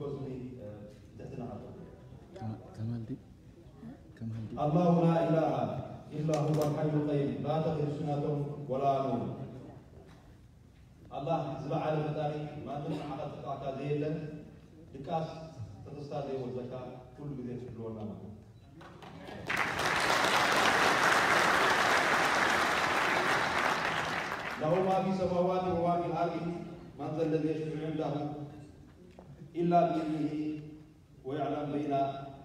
آه، الله لا إله إلا هو الحي القيوم لا تأخذ سنة ولا نور الله زب على مداري ما تنفع على تقاك زيلا لكاس تتصادي والزكاة كل بذي تلونا معه له ما في السماوات وما في الأرض من ذا الذي يشفع عنده إلا بإذنه ويعلم بين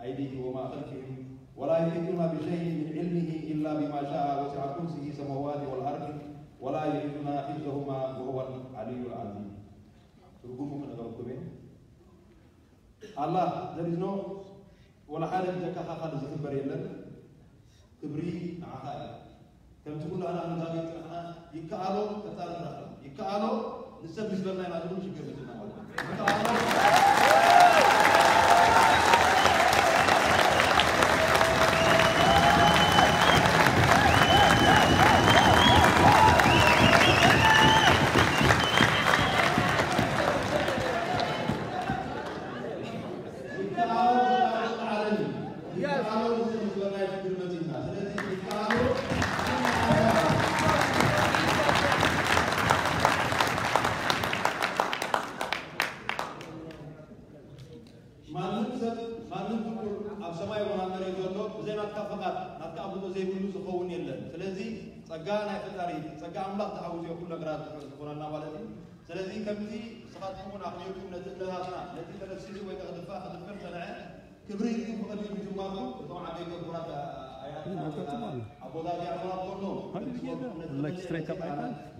أيديهم وما خلفهم ولا يحيطون بشيء من علمه إلا بما شاء وسع كرسيه السماوات والأرض ولا يحيطون حفظهما وهو العلي العظيم ترجمة من الله there is no ولا حاجة جاك خالد زكبر يلا كبري عقال كم تقول أنا أنا ذاك أنا يكالو كتار نحن يكالو نسبب لنا أنا نقول شكرا obrigado. ጸጋ ናይ ፈጣሪ ጸጋ ኣምላኽ ዝሓወዘ ኩሉ ነገራት ዝኮነና ማለት እዩ ስለዚ ከምዚ ንስኻትኩም እውን ኣኽሊልኩም ነቲ እለታትና ነቲ ተለሲሉ ወይ ክድፋእ ክድፍር ሰንዐ ክብሪ ብቅድሚ ምጅማርኩም እቶም ዓበይ ገቡራት ኣቦታት ያምራት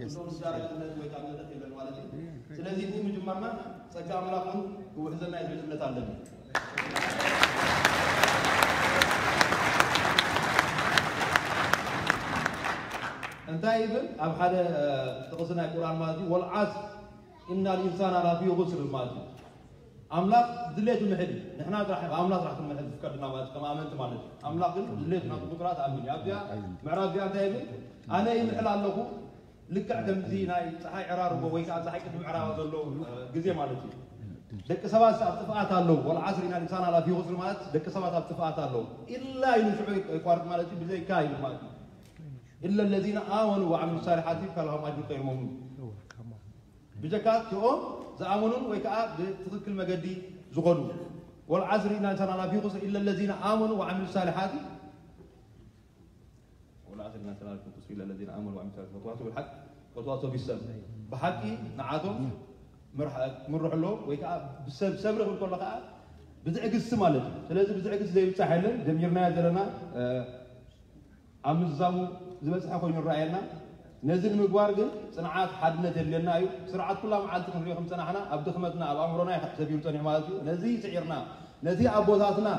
ከሎ ስዳረግነት ወይ ካብ ንደት የለን ማለት እዩ ስለዚ ብኡ ምጅማርና ጸጋ ኣምላኽ እውን ክውሕዘና ይብል እምነት ኣለኒ انتهى ابن اب حدا تقصنا القران مالتي والعصر ان الانسان على في غسر مالتي املاك دليت محل نحن راح املاك راح تكون محل فكرنا مالتي كما امنت مالتي املاك دليت نحن بكرات امن يا ابيا معراف يا انتهى ابن انا يمحل الله لك عدم زين هاي صحيح عرار وبوي كان صحيح كنت معراف هذا اللو جزي مالتي لك سبعة اتفقات الله والعصر ان الانسان على في غسر مالتي دك سبعة اتفقات الله الا ينفع يقارب مالتي بزي كاين مالتي إلا الذين آمنوا وعملوا الصالحات فلهم أجر غير ممنون بجكا تؤم زآمنون ويكا بتذكر المجدي زغلو والعزر إن أنت أنا بيقص إلا الذين آمنوا وعملوا الصالحات والعزر إن أنت أنا بيقص إلا الذين آمنوا وعملوا الصالحات وتواصوا بالحق وتواصوا بالسلم بحقي نعاتهم ምርሕሎ ወይ ከዓ ብሰብሪ ክብል ከሎ ከዓ ብዝዕግዝቲ ማለት እዩ ስለዚ ብዝዕግዝቲ ዘይብፃሕ የለን ጀሚርናያ ዘለና أمزامو زمسح خوين الرأينا نزل مقوار جن حد حدنا تلينا أيو سرعة كلها معاد تخمري خمسة نحنا أبد خمتنا أبا مرونا سبيل تاني مالتي نزي سعرنا نزي أبوزاتنا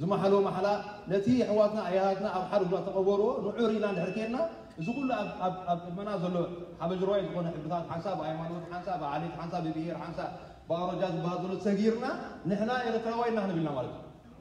زما حلو محلا نتي حواتنا عيالاتنا أب حرب لا تقبروا نعوري لان هركينا إذا كل أب أب أب منازل حبج روي تكون حبتان حساب أي مانو حساب علي حساب بيبير حساب بارجات بهذول سعيرنا نحنا إذا تراوينا نحن بالنا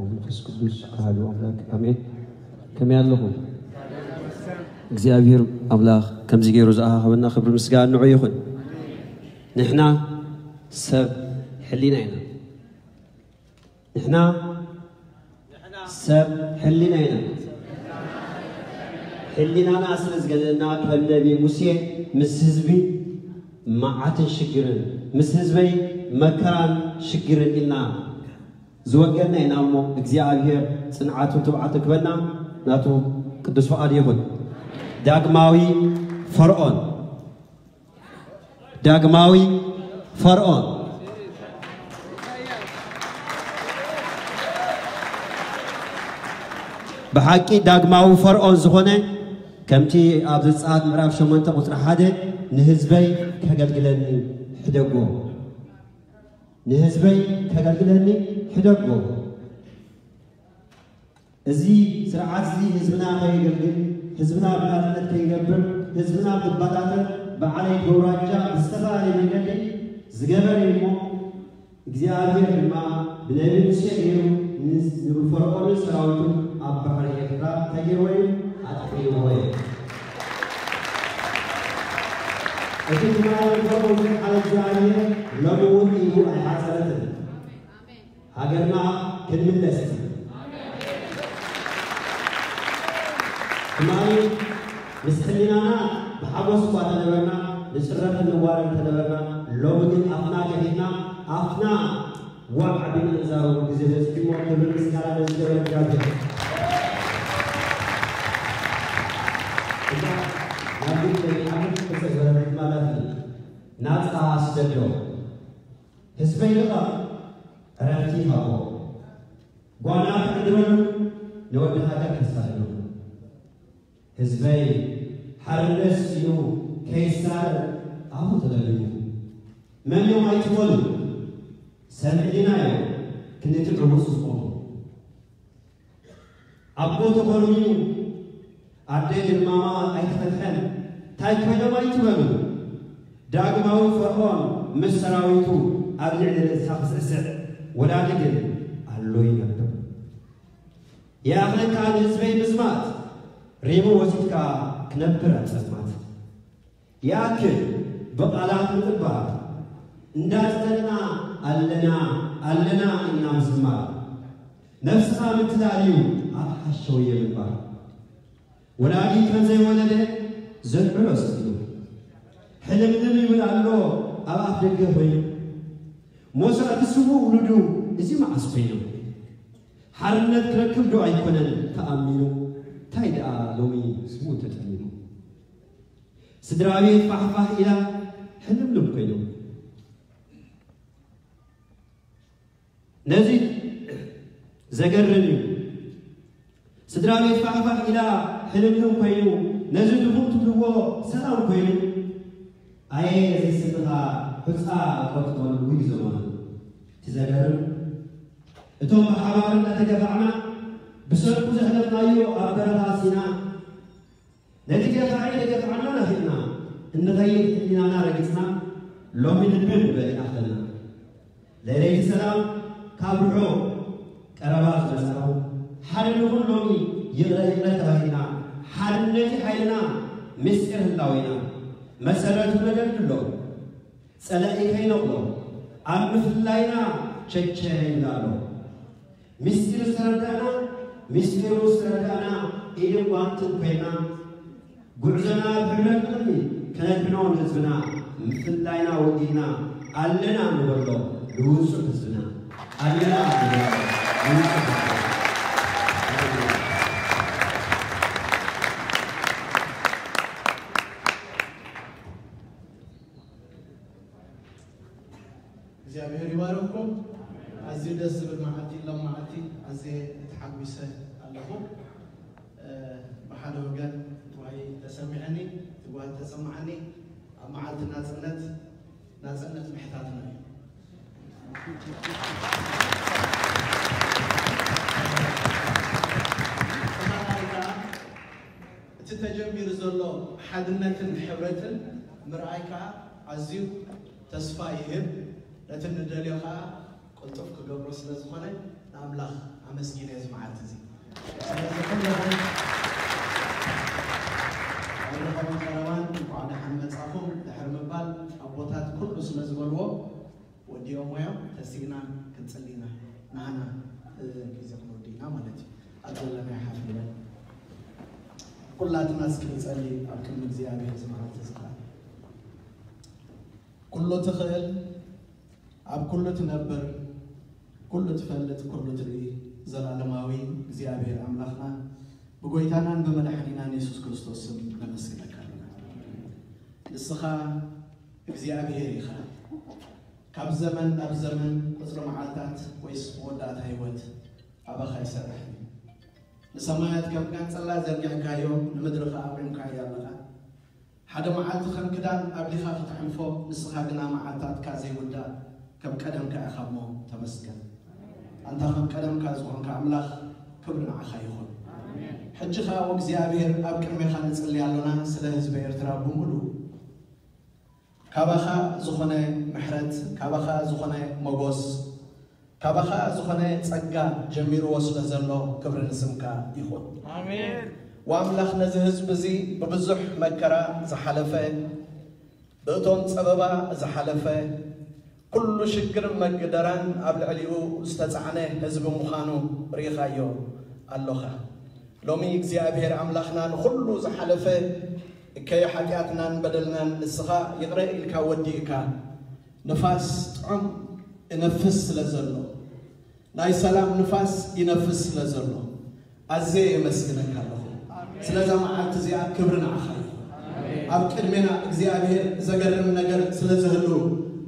ወመንፈስ ቅዱስ አሐዱ አምላክ አሜን ከመይ ኣለኹም እግዚኣብሔር ኣምላኽ ከምዚ ገይሩ ዝኣኸበና ክብሪ ምስጋና ንዑ ይኹን ንሕና ሰብ ሕሊና ኢና ንሕና ሰብ ሕሊና ኢና ሕሊናና ስለ ዝገለና ከም ነቢ ሙሴ ምስ ህዝቢ መዓትን ሽግርን ምስ ህዝበይ መከራን ሽግርን ኢልና ዝወገና ኢና እሞ እግዚኣብሔር ፅንዓቱን ትብዓቱ ክበና ናቱ ቅዱስ ፍቓድ ይኹን ዳግማዊ ፈርዖን ዳግማዊ ፈርዖን ብሓቂ ዳግማዊ ፈርዖን ዝኾነ ከምቲ ኣብ ዘፀዓት ምዕራፍ 8 ቁፅሪ ሓደ ንህዝበይ ከገልግለኒ ሕደጎ ንህዝበይ ተገልግለኒ ሕደጎ እዚ ስርዓት እዚ ህዝብና ከይገልግል ህዝብና ብናትነት ከይገብር ህዝብና ብባታተን ብዓለይ ጎራጃ ብዝተፈላለየ መንገዲ ዝገበረ እሞ እግዚኣብሔር ድማ ብነቢ ሙሴ ገይሩ ንፈርዖንን ሰራዊቱን ኣብ ባሕሪ ኤርትራ ተገይርዎ እዩ ኣጥቂይዎ እዩ أشد ما يتفوق على الجانية لمود إيو الحسنة هاجر مع كلمة لستي كمالي مسحلنا بحبس وتدبرنا نسرة النوار تدبرنا لمود أفنا كهنا أفنا وقع بين الزاوية وجزيرة في وقت المسكرة للجبل الجابر لكن ናጻ አስገደው ህዝበ ይልቃ ረፍቲ ሃቦ ጓና ቅድመኑ ንወዲ ሃገር ከሳሉ ህዝበይ ሓርነት እዩ ከይሳር ኣብኡ ተደሊሙ መን ዮም ኣይትበሉ ሰምዕድናዮ ክንትዕውሱ ዝኾኑ ኣቦ ተኮኑዩ ኣደይ ድማማ ኣይተፈትሐን እንታይ ኮይኖም ኣይትበሉ ዳግማዊ ፈርዖን ምስ ሰራዊቱ ኣብ ልዕሊ ርእሳ ክስዕስዕ ወላዲ ግን ኣሎ ይነብር የኣኽለካ ንህዝበይ ምዝማት ሬሞ ወሲድካ ክነብር ኣፀማት ይኣክል ብቓላት ምጥባር እንዳዝተለና ኣለና ኣለና እኛ ምስማር ነፍስኻ ምትዳልዩ ኣብ ሓሸው የምባር ወላዲ ከምዘይወለደ ዘንዕሎስ ሕልምንም ይብላሎ ኣብ ኣፍ ደገ ኮይኑ ሞስራ ትስቡ ውሉዱ እዚ መዓስ ኮይኑ ሓርነት ክረክብ ዶ ኣይኮነን ተኣሚኑ እንታይ ደኣ ሎሚ ስሙ ተጠሚሙ ስድራ ቤት ፋሕፋሕ ኢላ ሕልምልም ኮይኑ ነዚ ዘገርም እዩ ስድራ ቤት ፋሕፋሕ ኢላ ሕልምልም ኮይኑ ነዚ ድኹም ትብልዎ ሰላም ኮይኑ አየ ዘይሰብሃ ሕፃ ቆጥቆን ውይ ዝኾኑ ትዘገርም እቶም ብሓባር እናተገፋዕና ብሰርኩ ዘሕለፍናዮ ኣብ በረኻ ሲና ነቲ ገፋዒ ተገፋዕና ናፊልና እንኸይድ ሕሊናና ረጊፅና ሎሚ ልብን በሊዕ ኣለና ለለይቲ ሰላም ካብ ርሑ ቀረባ ዝመፅናው ሓደ ንኹን ሎሚ ይቕረ ይቕረ ተባሂልና ሓድነቲ ሓይልና ምስጢር ህላወ ኢና መሰረቱ ነገር ነው ጸለኢከይ ነው ነው አምፍ ላይና ቸቸይና ነው ምስጢር ስረዳና ምስጢሩ ስረዳና ኢድን ዋንትን ኮይና ጉዕዞና ብረቅኒ ከነድኖን ህዝብና ምፍላይና ወዲና አለና ንበሎ ንውፁ ህዝብና አለና ንበሎ ንውፁ ህዝብና ግዜ ተሓጒሰ ኣለኹ ብሓደ ወገን ወይ ተሰሚዐኒ ትጓል ተሰማዓኒ ኣብ መዓልቲ ናፅነት ናፅነት ምሕታትና እዩ እቲ ተጀሚሩ ዘሎ ሓድነትን ሕብረትን ምርኣይ ከዓ ኣዝዩ ተስፋ ይህብ ነቲ ንደልዮ ከዓ ቁልጡፍ ክገብሮ ስለ ዝኾነ ንኣምላኽ أمسكين يا زمعاتي أنا أبو خروان وأنا محمد صافو لحرم البال أبو تات كل اسم زغلو ودي أمويا تسيقنا كنسلينا نانا اه، كيزيق مردينا مالتي أدل لما يحفل كل لا تماسك نسلي أبكم مجزيابي زمعات تسقال كل تخيل أب كل تنبر كل تفلت كل تريد زلالماوي زيابير عملاخنا بقويتانا بمدحنينا نيسوس كريستوس نمسك لك السخاء زيابير إخا كاب زمن أب زمن قصر معاتات ويس ودات هيوت أبا خي سرحني السمايات كم كان صلى زرقع كايو نمدرفة أبعين كايا لها حدا معالت خم كدان أبليخا فتحن فوق السخاء قنا معاتات كازي ودا كم كدم كأخمو تمسكن أنت فكرم كازوان كأملاخ ክብሪ ንዓኻ ይኹን ሕጂ ኸ ኣብ እግዚኣብሔር ኣብ ቅድሚኻ ንፅሊ ኣሎና ስለ ህዝቢ ኤርትራ ብምሉእ ካባኻ ዝኾነ ምሕረት ካባኻ ዝኾነ መጎስ ካባኻ ዝኾነ ፀጋ ጀሚርዎ ስለ ዘሎ ክብሪ ንስምካ ይኹን ወኣምላኽ ነዚ ህዝቢ እዚ ብብዙሕ መከራ ዝሓለፈ ብእቶም ፀበባ ዝሓለፈ ኩሉ ሽግር መግደራን ኣብ ልዕሊኡ ዝተፃዕነ ህዝቢ ምዃኑ ርኢኻዮ ኣለኻ ሎሚ እግዚኣብሔር ኣምላኽና ንኩሉ ዝሓለፈ እከይ ሓጢኣትናን በደልናን ንስኻ ይቕረ ኢልካ ወዲእካ ንፋስ ጥዑም እነፍስ ስለ ዘሎ ናይ ሰላም ንፋስ ይነፍስ ስለ ዘሎ ኣዘ የመስግነካ ኣለኹ ስለዛ መዓልቲ እዚኣ ክብሪ ንዓኻ ኣብ ቅድሜና እግዚኣብሔር ዘገርም ነገር ስለ ዝህልው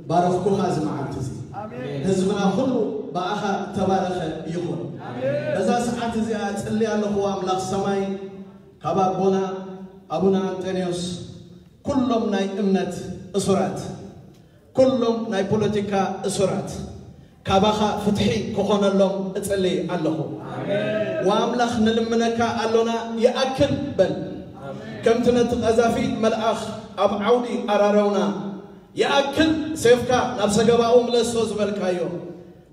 ባረፍኩሃ ዝመዓልቲ እዚ ህዝብና ኩሉ ብኣኻ ተባረኸ ይኹን በዛ ሰዓት እዚኣ ፅሊ ኣለኹ ኣምላኽ ሰማይ ካብ ኣቦና ኣቡና ኣንጠኒዎስ ኩሎም ናይ እምነት እሱራት ኩሎም ናይ ፖለቲካ እሱራት ካባኻ ፍትሒ ክኾነሎም እፅሊ ኣለኹ ወኣምላኽ ንልምነካ ኣሎና ይኣክል በል ከምቲ ነቲ ቀዛፊ መልኣኽ ኣብ ዓውዲ ኣራረውና يأكل سيفكا لابس جباهم لسوز بالكايو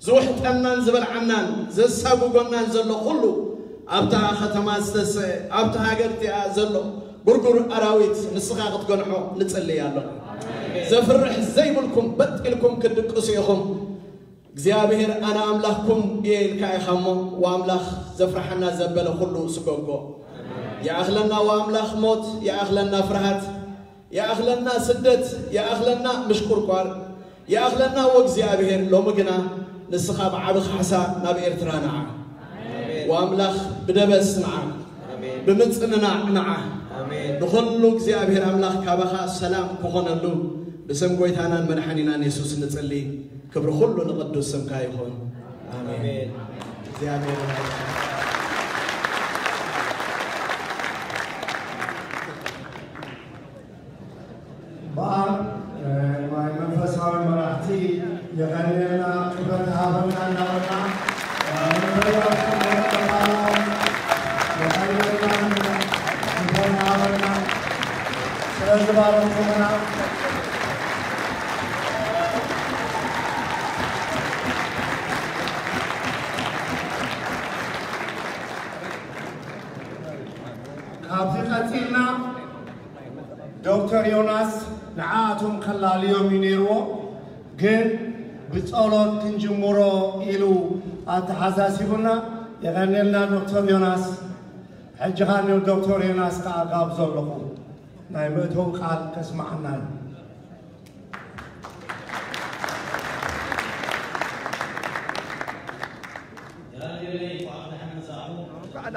زروح تنان زبل عنان زسابو قمنا زلو كله أبتها ختم استس أبتها قرتي زلو برجر أراويت نسخة قتقنحو نتسلي يالله زفر زي ملكم بتقلكم كدك أنا أملاكم ኣነ كاي እየ وأملاخ زفر حنا زبل ዘፍርሐና ዘበለ يا ስገጎ وأملاخ موت يا የኣኽለና ፍርሃት يا يا سدت የአኽለና ስደት የአኽለና ምሽኩርኳር የአኽለና ወእግዚአብሔር ሎሚ ግና ንስኻ ብዓብ ካሕሳ ናብ ኤርትራ ንዓ وأملاخ بدبس نعم بمتننا نعم نخلو እግዚአብሔር أملاخ كابخا سلام اللو بسم قويتانا من حنينا يسوس نتسلي كبر كله نقدس سمكا يكون آمين, آمين. በአብ መንፈሳዊ መራሕቲ የቀንየና ክብረት ሃበና እናበና ስለዝባረኩምና ካብዚ ቀፂልና ዶክተር ዮናስ نعاتهم كلا اليوم ينيروا جن بتصالون تنجمورو إلو أتحساسيبنا يغني لنا دكتور يوناس حجاني الدكتور يوناس كعقاب نعم نايمتهم قال كسمعنا بعد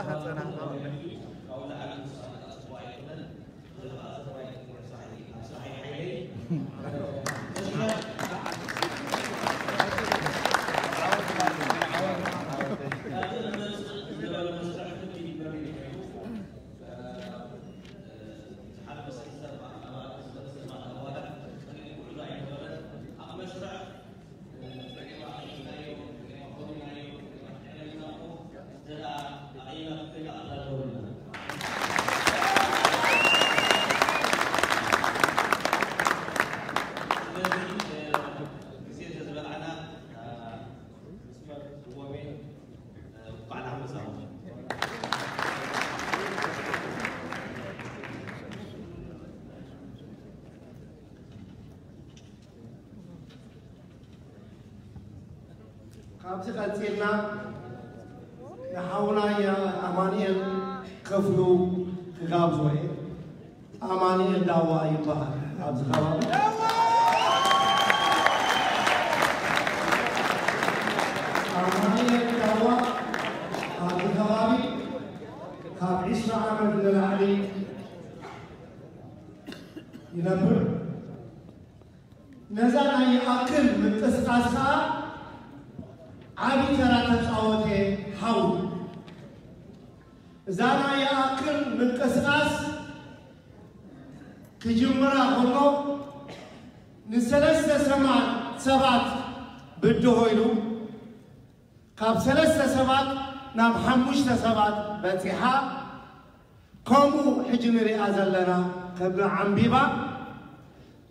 ኣንቢባ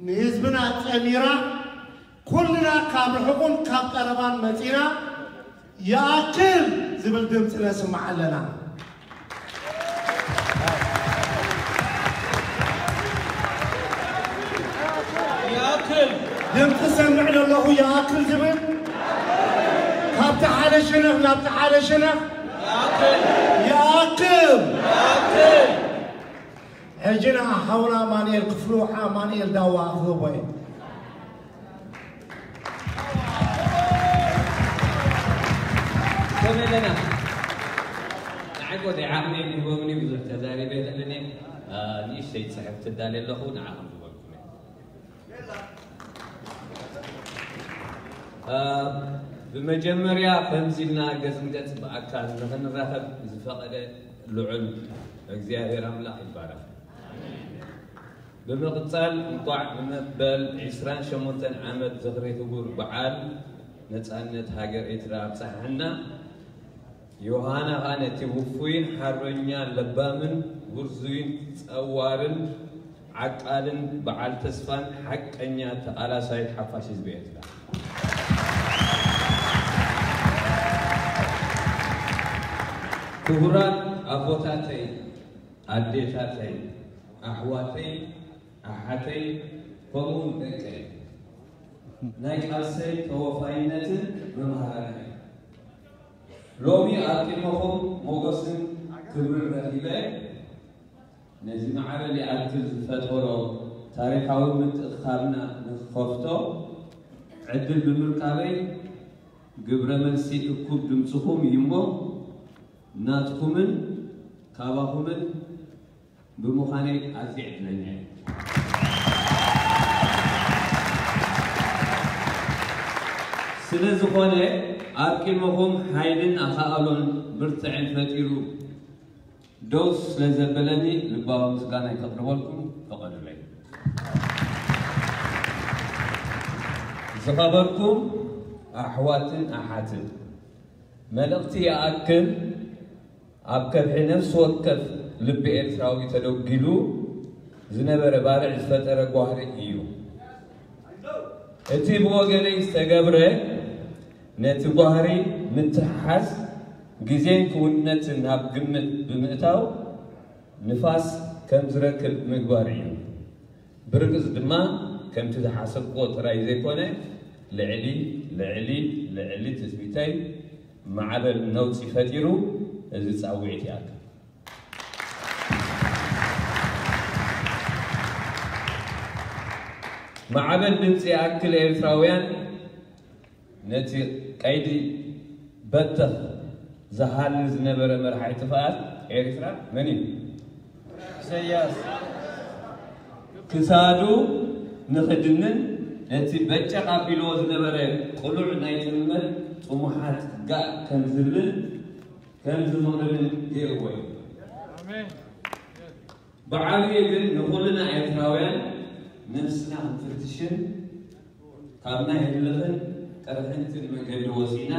ንህዝብና ፀሚራ ኩልና ካብ ርሑቑን ካብ ቀረባን መፂና يأكل زبل دم سنسمع لنا أكل دمت سمع لله أكل زبل كاب تعالى شنخ لا تعالى شنخ أكل يا أكل هجنا حولا ماني القفلوحة ماني الدواء خوبي كمل لنا عقد عامي اللي هو مني بزرت داري بيت أنني آه، ليش سيد سحب تدالي له نعم ብመጀመርያ ከምዚ ኢልና ገዝንገፅ ብኣካል ንክንረኸብ ዝፈቐደ ልዑል እግዚኣብሔር ኣምላኽ ይባላል ብምቕፃል እንቋዕ ብመበል 28 ዓመት ዝኽሪ ትጉር በዓል ነፃነት ሃገር ኤርትራ ኣብፅሓሕና ዮሃና ኸዓ ነቲ ውፉይን ሓረኛ ለባምን ውርዙይን ፀዋርን ዓቃልን በዓል ተስፋን ሓቀኛ ተቓላሳይት ሓፋሽ ህዝቢ ኤርትራ ክቡራት ኣቦታተይ ኣዴታተይ أحواتي أحاتي كمون دكي نايك أرسي توفاينة ممهرانة لومي أركمهم موغسن كبر رهيبة نزي معالي لأكل فتورو تاريخاዊ ምትእኽኻብና ንክኸፍቶ ዕድል ብምርካበይ ግብረ መልሲ እኩብ ድምፅኹም እዩ يمو ናትኩምን ካባኹምን ብምዃነ ኣዝዩ ዕድለኛ እዩ ስለ ዝኾነ ኣብ ቂድመኹም ሓይልን ኣኻኣሎን ብርትዕን ፈጢሩ ደው ስለ ዘበለኒ ልባዊ ምስጋና ይተቕርበልኩም ተቐድለይ ዝኸበርኩም ኣሕዋትን ኣሓትን መልእኽቲ ይኣክል ኣብ ከብሒ ነፍሲ ወከፍ ልቢ ኤርትራዊ ተደጊሉ ዝነበረ ባርዕ ዝፈጠረ ጓህሪ እዩ እቲ ብወገነይ ዝተገብረ ነቲ ጓህሪ ምትሓሓዝ ግዜን ክውነትን ናብ ግምት ብምእታው ንፋስ ከም ዝረክብ ምግባር እዩ ብርግፅ ድማ ከምቲ ዝሓሰብዎ ጥራይ ዘይኮነ ልዕሊ ልዕሊ ልዕሊ ትፅቢተይ ማዕበል ነውፂ ፈጢሩ እዚ ፃውዒት ይኣክል ማዕበል ድምፂ ያክል ኤርትራውያን ነቲ ቀይዲ በተኽ ዝሃልል ዝነበረ መርሓይ ትኽኣል ኤርትራ መን እዩ ኢሳያስ ክሳዱ ንኽድንን ነቲ በጨቕ ኣቢልዎ ዝነበረ ቁሉዕ ናይ ትምመት ጥሙሓት ጋእ ከም ዝብል ከም ዝምቕርብን ይእወ እዩ ብዓብዪ ግን ንኹልና ኤርትራውያን ነፍስና ትርትሽን ካብና የድለፈን ቀረሕንትን መንገዲ ወፂና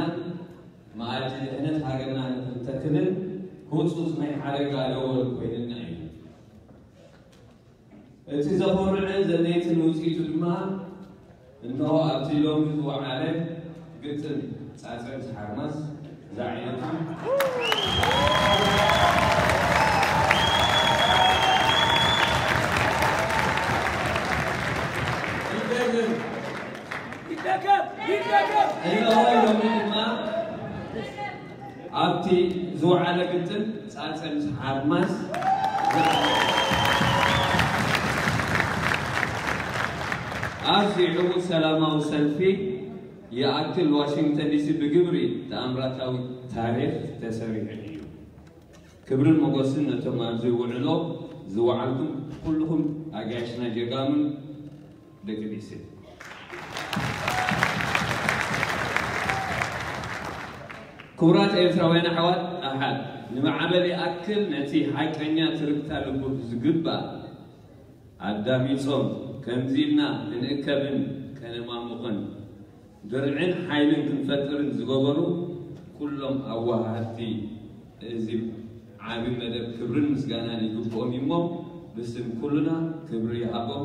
መኣዲ ድሕነት ሃገርና ንክንተክልን ህውፁፅ ናይ ሓደጋ ለወል ኮይንና እዩ እቲ ዘኮርዕን ዘነይትን ውፅኢቱ ድማ እንሆ ኣብቲ ሎሚ ዝወዓለ ግጥም ፃፅዕቲ ሓርማስ ዛዕነቱ ኣብቲ ዝወዓለ ግጥም ፃፀን ሓርማዝ ኣዝዩ ዕቡት ሰላማዊ يا يأكل واشنطن دي سي بجبري تأمراتاو تاريخ تسريع اليو كبر المقصن نتوم أبزي ونلو زوعلكم كلكم أجاشنا جيقامن دكريسي كورات إيرتراوين حوات أحد نما عملي أكل نتي حيك عنيا تركتا لبوت زقبا عدامي صوم كنزيلنا من إكبن كنما مقن درعين حيلن كنفتر زقبرو كلهم أواهاتي إزيب عامي مدب كبرن مسقانا نيقوب أمي مو بسم كلنا كبري أبو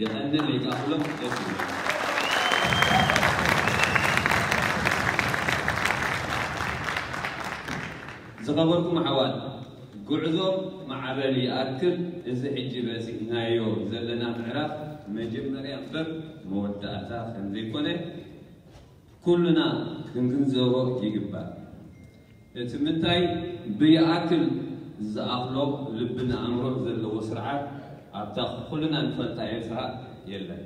يغنن ليقابلن Thank you. زغبركم عوال قعدهم مع بالي أكل إذا حجي بس نايو زلنا معرف ما جبنا ريحبر مودة أتاخن زي كونه كلنا كنكن زوغو يجبا يتمتاي بي أكل زأخلوب لبنا أمرو زل وسرعة أبتاخ كلنا نفلتا يسرع يلا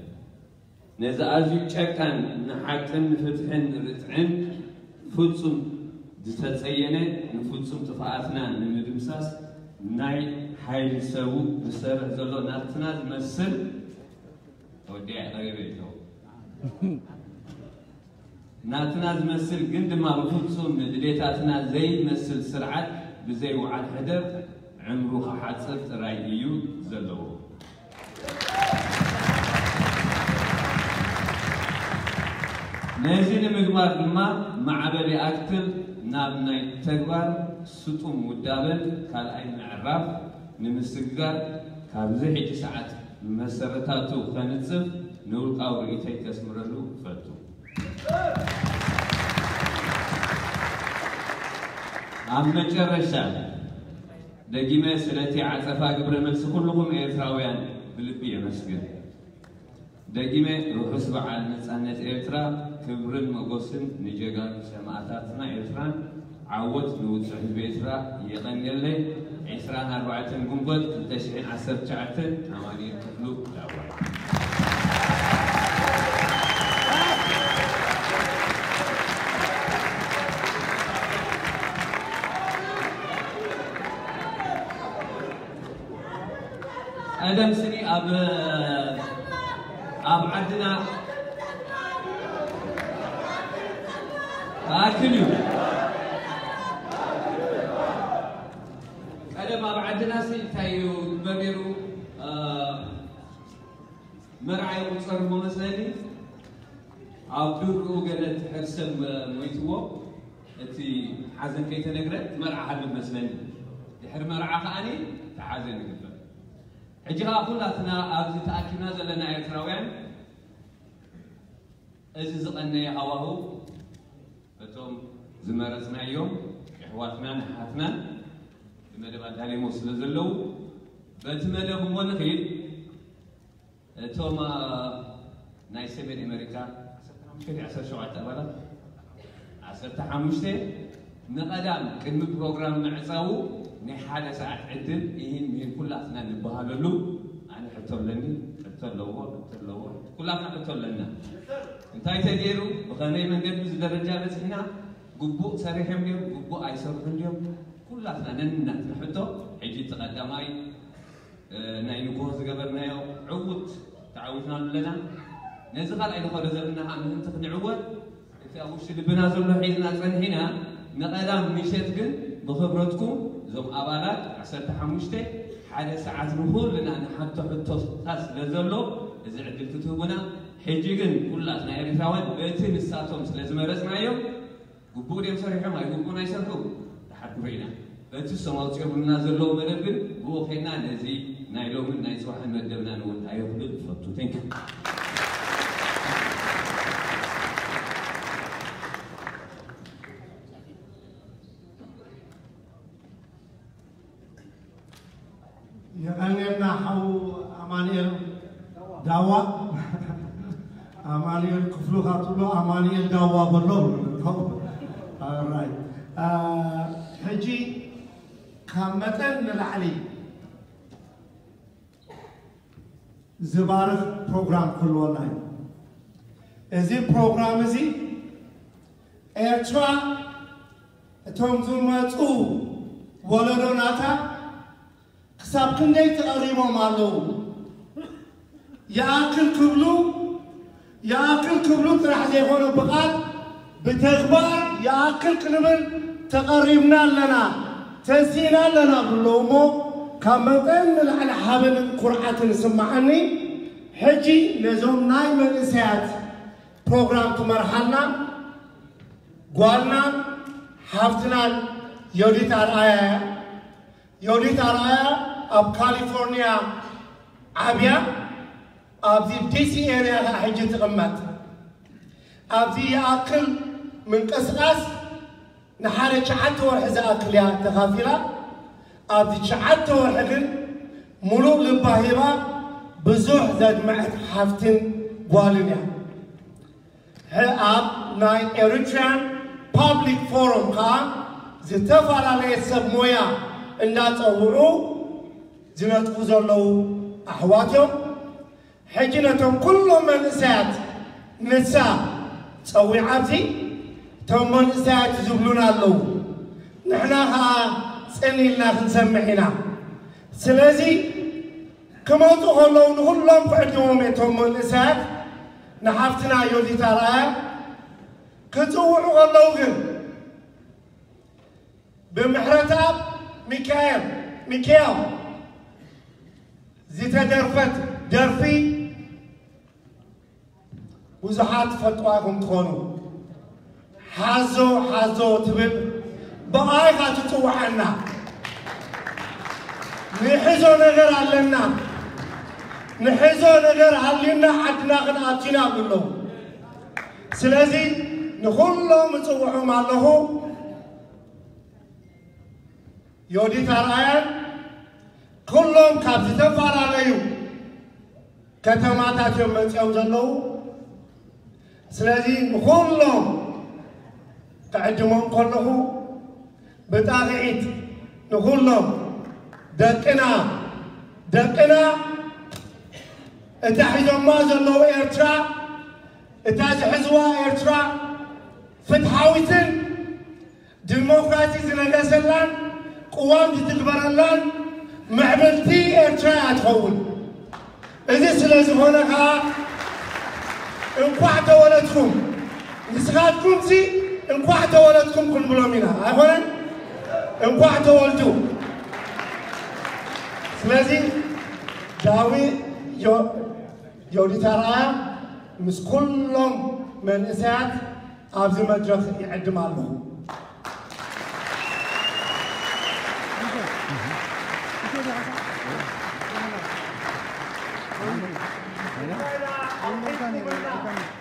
نزا تشكن نحاكن نفتحن نرتعن فتصم زت سینه نفوذم تو فعاتنا نمیدمساز نای حیل سو بسر زلو نتند مسر و دیع رقیبی تو نتند مسر گند ما نفوذم دلیت اتنا زی مسر سرعت بزی وعده هدف عمرو خاصت رایدیو زلو نه زین مجموعه ما معبری اکثر ናብ ናይ ተግባር ስጡም ውዳበን ካልኣይ ምዕራፍ ንምስግጋር ካብዚ ሕጂ ሰዓት መሰረታቱ ከንፅፍ ንውልቃዊ ርእይተይ ከስምረሉ ፈቱ ኣብ መጨረሻ ደጊመ ስለቲ ዓፀፋ ግብረ መልሲ ኩልኩም ኤርትራውያን ብልቢ የመስግን ደጊመ ርሑስ በዓል ነፃነት ኤርትራ ክብርን መጎስን ንጀጋኑ ሰማዕታትና ኤርትራን ዓወት ንውፅእ ህዝቢ ኤርትራ የቐኒለይ 24 ግንቦት 2019 ኣማኒኤል ክፍሉ ዳዋ ቀደም ስኒ ኣብ ዓድና آكلوا ቀደም ኣብ ዓድና ሲ እንታይ እዩ ግበ ነይሩ መርዓ ይቁፀር ሞ መስለኒ ኣብ ድርኡ ገለ ትሕር ሰብ ሞይትዎ እቲ ሓዘን ከይተነግረት መርዓ ሃሉ መስለኒ ድሕሪ መርዓ ከዓኒ ተሓዘን ይግበር ሕጂ ከዓ ኩላትና ኣብዚ ተኣኪብና ዘለና ኤርትራውያን እዚ ዝቐነየ ሃዋህው እቶም ዝመረፅናዮም ኣሕዋትናን ኣሓትናን ብመደብ ኣዳልሞ ስለ ዘለዉ በቲ መደብ እሞ ንኽእል እቶም ናይ ሰሜን ኣሜሪካ 17 ኣባላት 15 ንቐዳም ቅድሚ ፕሮግራም ምዕፃው ናይ ሓደ ሰዓት ዕድል ይህን ይህን ኩላትና ንበሃለሉ ኣነ ሕቶ ኣለኒ ሕቶ ኣለዎ ሕቶ ኣለዎ ኩላትና ሕቶ ኣለና እንታይ ተገይሩ ብኸመይ መንገዲ ዝደረጃ በፂሕና ግቡእ ሰሪሖም ድዮም ግቡእ ኣይሰርሑን ድዮም ኩላትና ነንና ንሕቶ ሕጂ ተቐዳማይ ናይ ንግሆ ዝገበርናዮ ዕውት ተዓዊትና ኣለና ነዚ ካልኣይ ንኸዶ ዘለና ከዓ ምእንቲ ክንዕወት እቲ ኣብ ውሽጢ ልብና ዘሎ ሒዝና ፀኒሒና ንቐዳም ምሸት ግን ብክብረትኩም እዞም ኣባላት 15 ሓደ ሰዓት ንኩልና ንሓቶ ሕቶታት ስለ ዘሎ እዚ ዕድል ክትህቡና حجيجن كلاتنا إريثاوي بيتين الساتوم لازم أرسم عليهم قبور يوم صريحهم أي قبور أي سرقو تحركوا فينا بيت السماوات كم من نازل لهم من البن هو خينا نزي نايلو من نايس واحد من دبنا نون تايو بل فتو تينك يا أنا نحو أمانير دوا Amaliel Kufluhatulu, Amaliel Dawa Bolo. All right. ሕጂ uh, ካብ መጠን ንላዕሊ ዝባርኽ ፕሮግራም ክህልወና እዩ እዚ ፕሮግራም እዚ ኤርትራ እቶም ዝመፁ ወለዶናታ ክሳብ ክንደይ ተቐሪቦም ኣለዉ ይኣክል ክብሉ يا يأكل كبلون ترح زيغونو بقال بتغبار يأكل كلمن تقربنا لنا تسينا لنا بلومو كما كمتن لعلى حبل قرعة سمعني حجي نزوم نايم من إسيات بروغرام تمرحلنا قوالنا حفتنا يوديت أرآيا يوديت أرآيا أب كاليفورنيا عبيا أبزي تسي أريا حجة غمات أبزي أكل من قصاص نحارة شعات ورحزة أكلها تغافرة أبزي شعات ورحزة ملوك لباهرة بزوح ذات معت حافتن والنيا هاب ناي إريتريان بابليك فورم كا زتفر علي سب مويا إنات أورو زنات أحواتهم حجنتهم من سات نساء تسوي عبزي تم سات زبلنا اللو نحن ها سنيلنا خنسمعنا سلازي كما تقولون نقولهم فعدهم تم سات نحفتنا يودي ترى كتوعوا اللو غن بمحرة ميكايل زيتا درفت درفي ብዙሓት ፈጥዋኹም ትኾኑ ሓዞ ሓዞ ትብል ብኣይኻ ትፅዋዐና ንሕዞ ነገር ኣለና ንሕዞ ነገር ሃልዩና ዓድና ክንኣትና ብለው ስለዚ ንኩሎም እፅውዑም ኣለኹ ዮዲት ኣርኣያን ኩሎም ካብ ዝተፈላለዩ ከተማታት እዮም መፅኦም ዘለዉ سلازين كلهم تعجمون كلهم بتاغيت نقولهم دقنا دقنا اتحيزوا ما زلوا ايرترا اتاز حزوا ايرترا فتحاوتن ديموقراطي زنغسلان قوام دي تكبرلان معبلتي ايرترا اتخول اذا سلازي هناك انقعت ولدكم لصغاركم زي انقعت ولدكم كل بلومينا عفوا انقعت ولدو سلازي داوي يو يو لي ترى مس كلهم من ساعات عبد المجرد يعدم عليهم 你看你，你看你。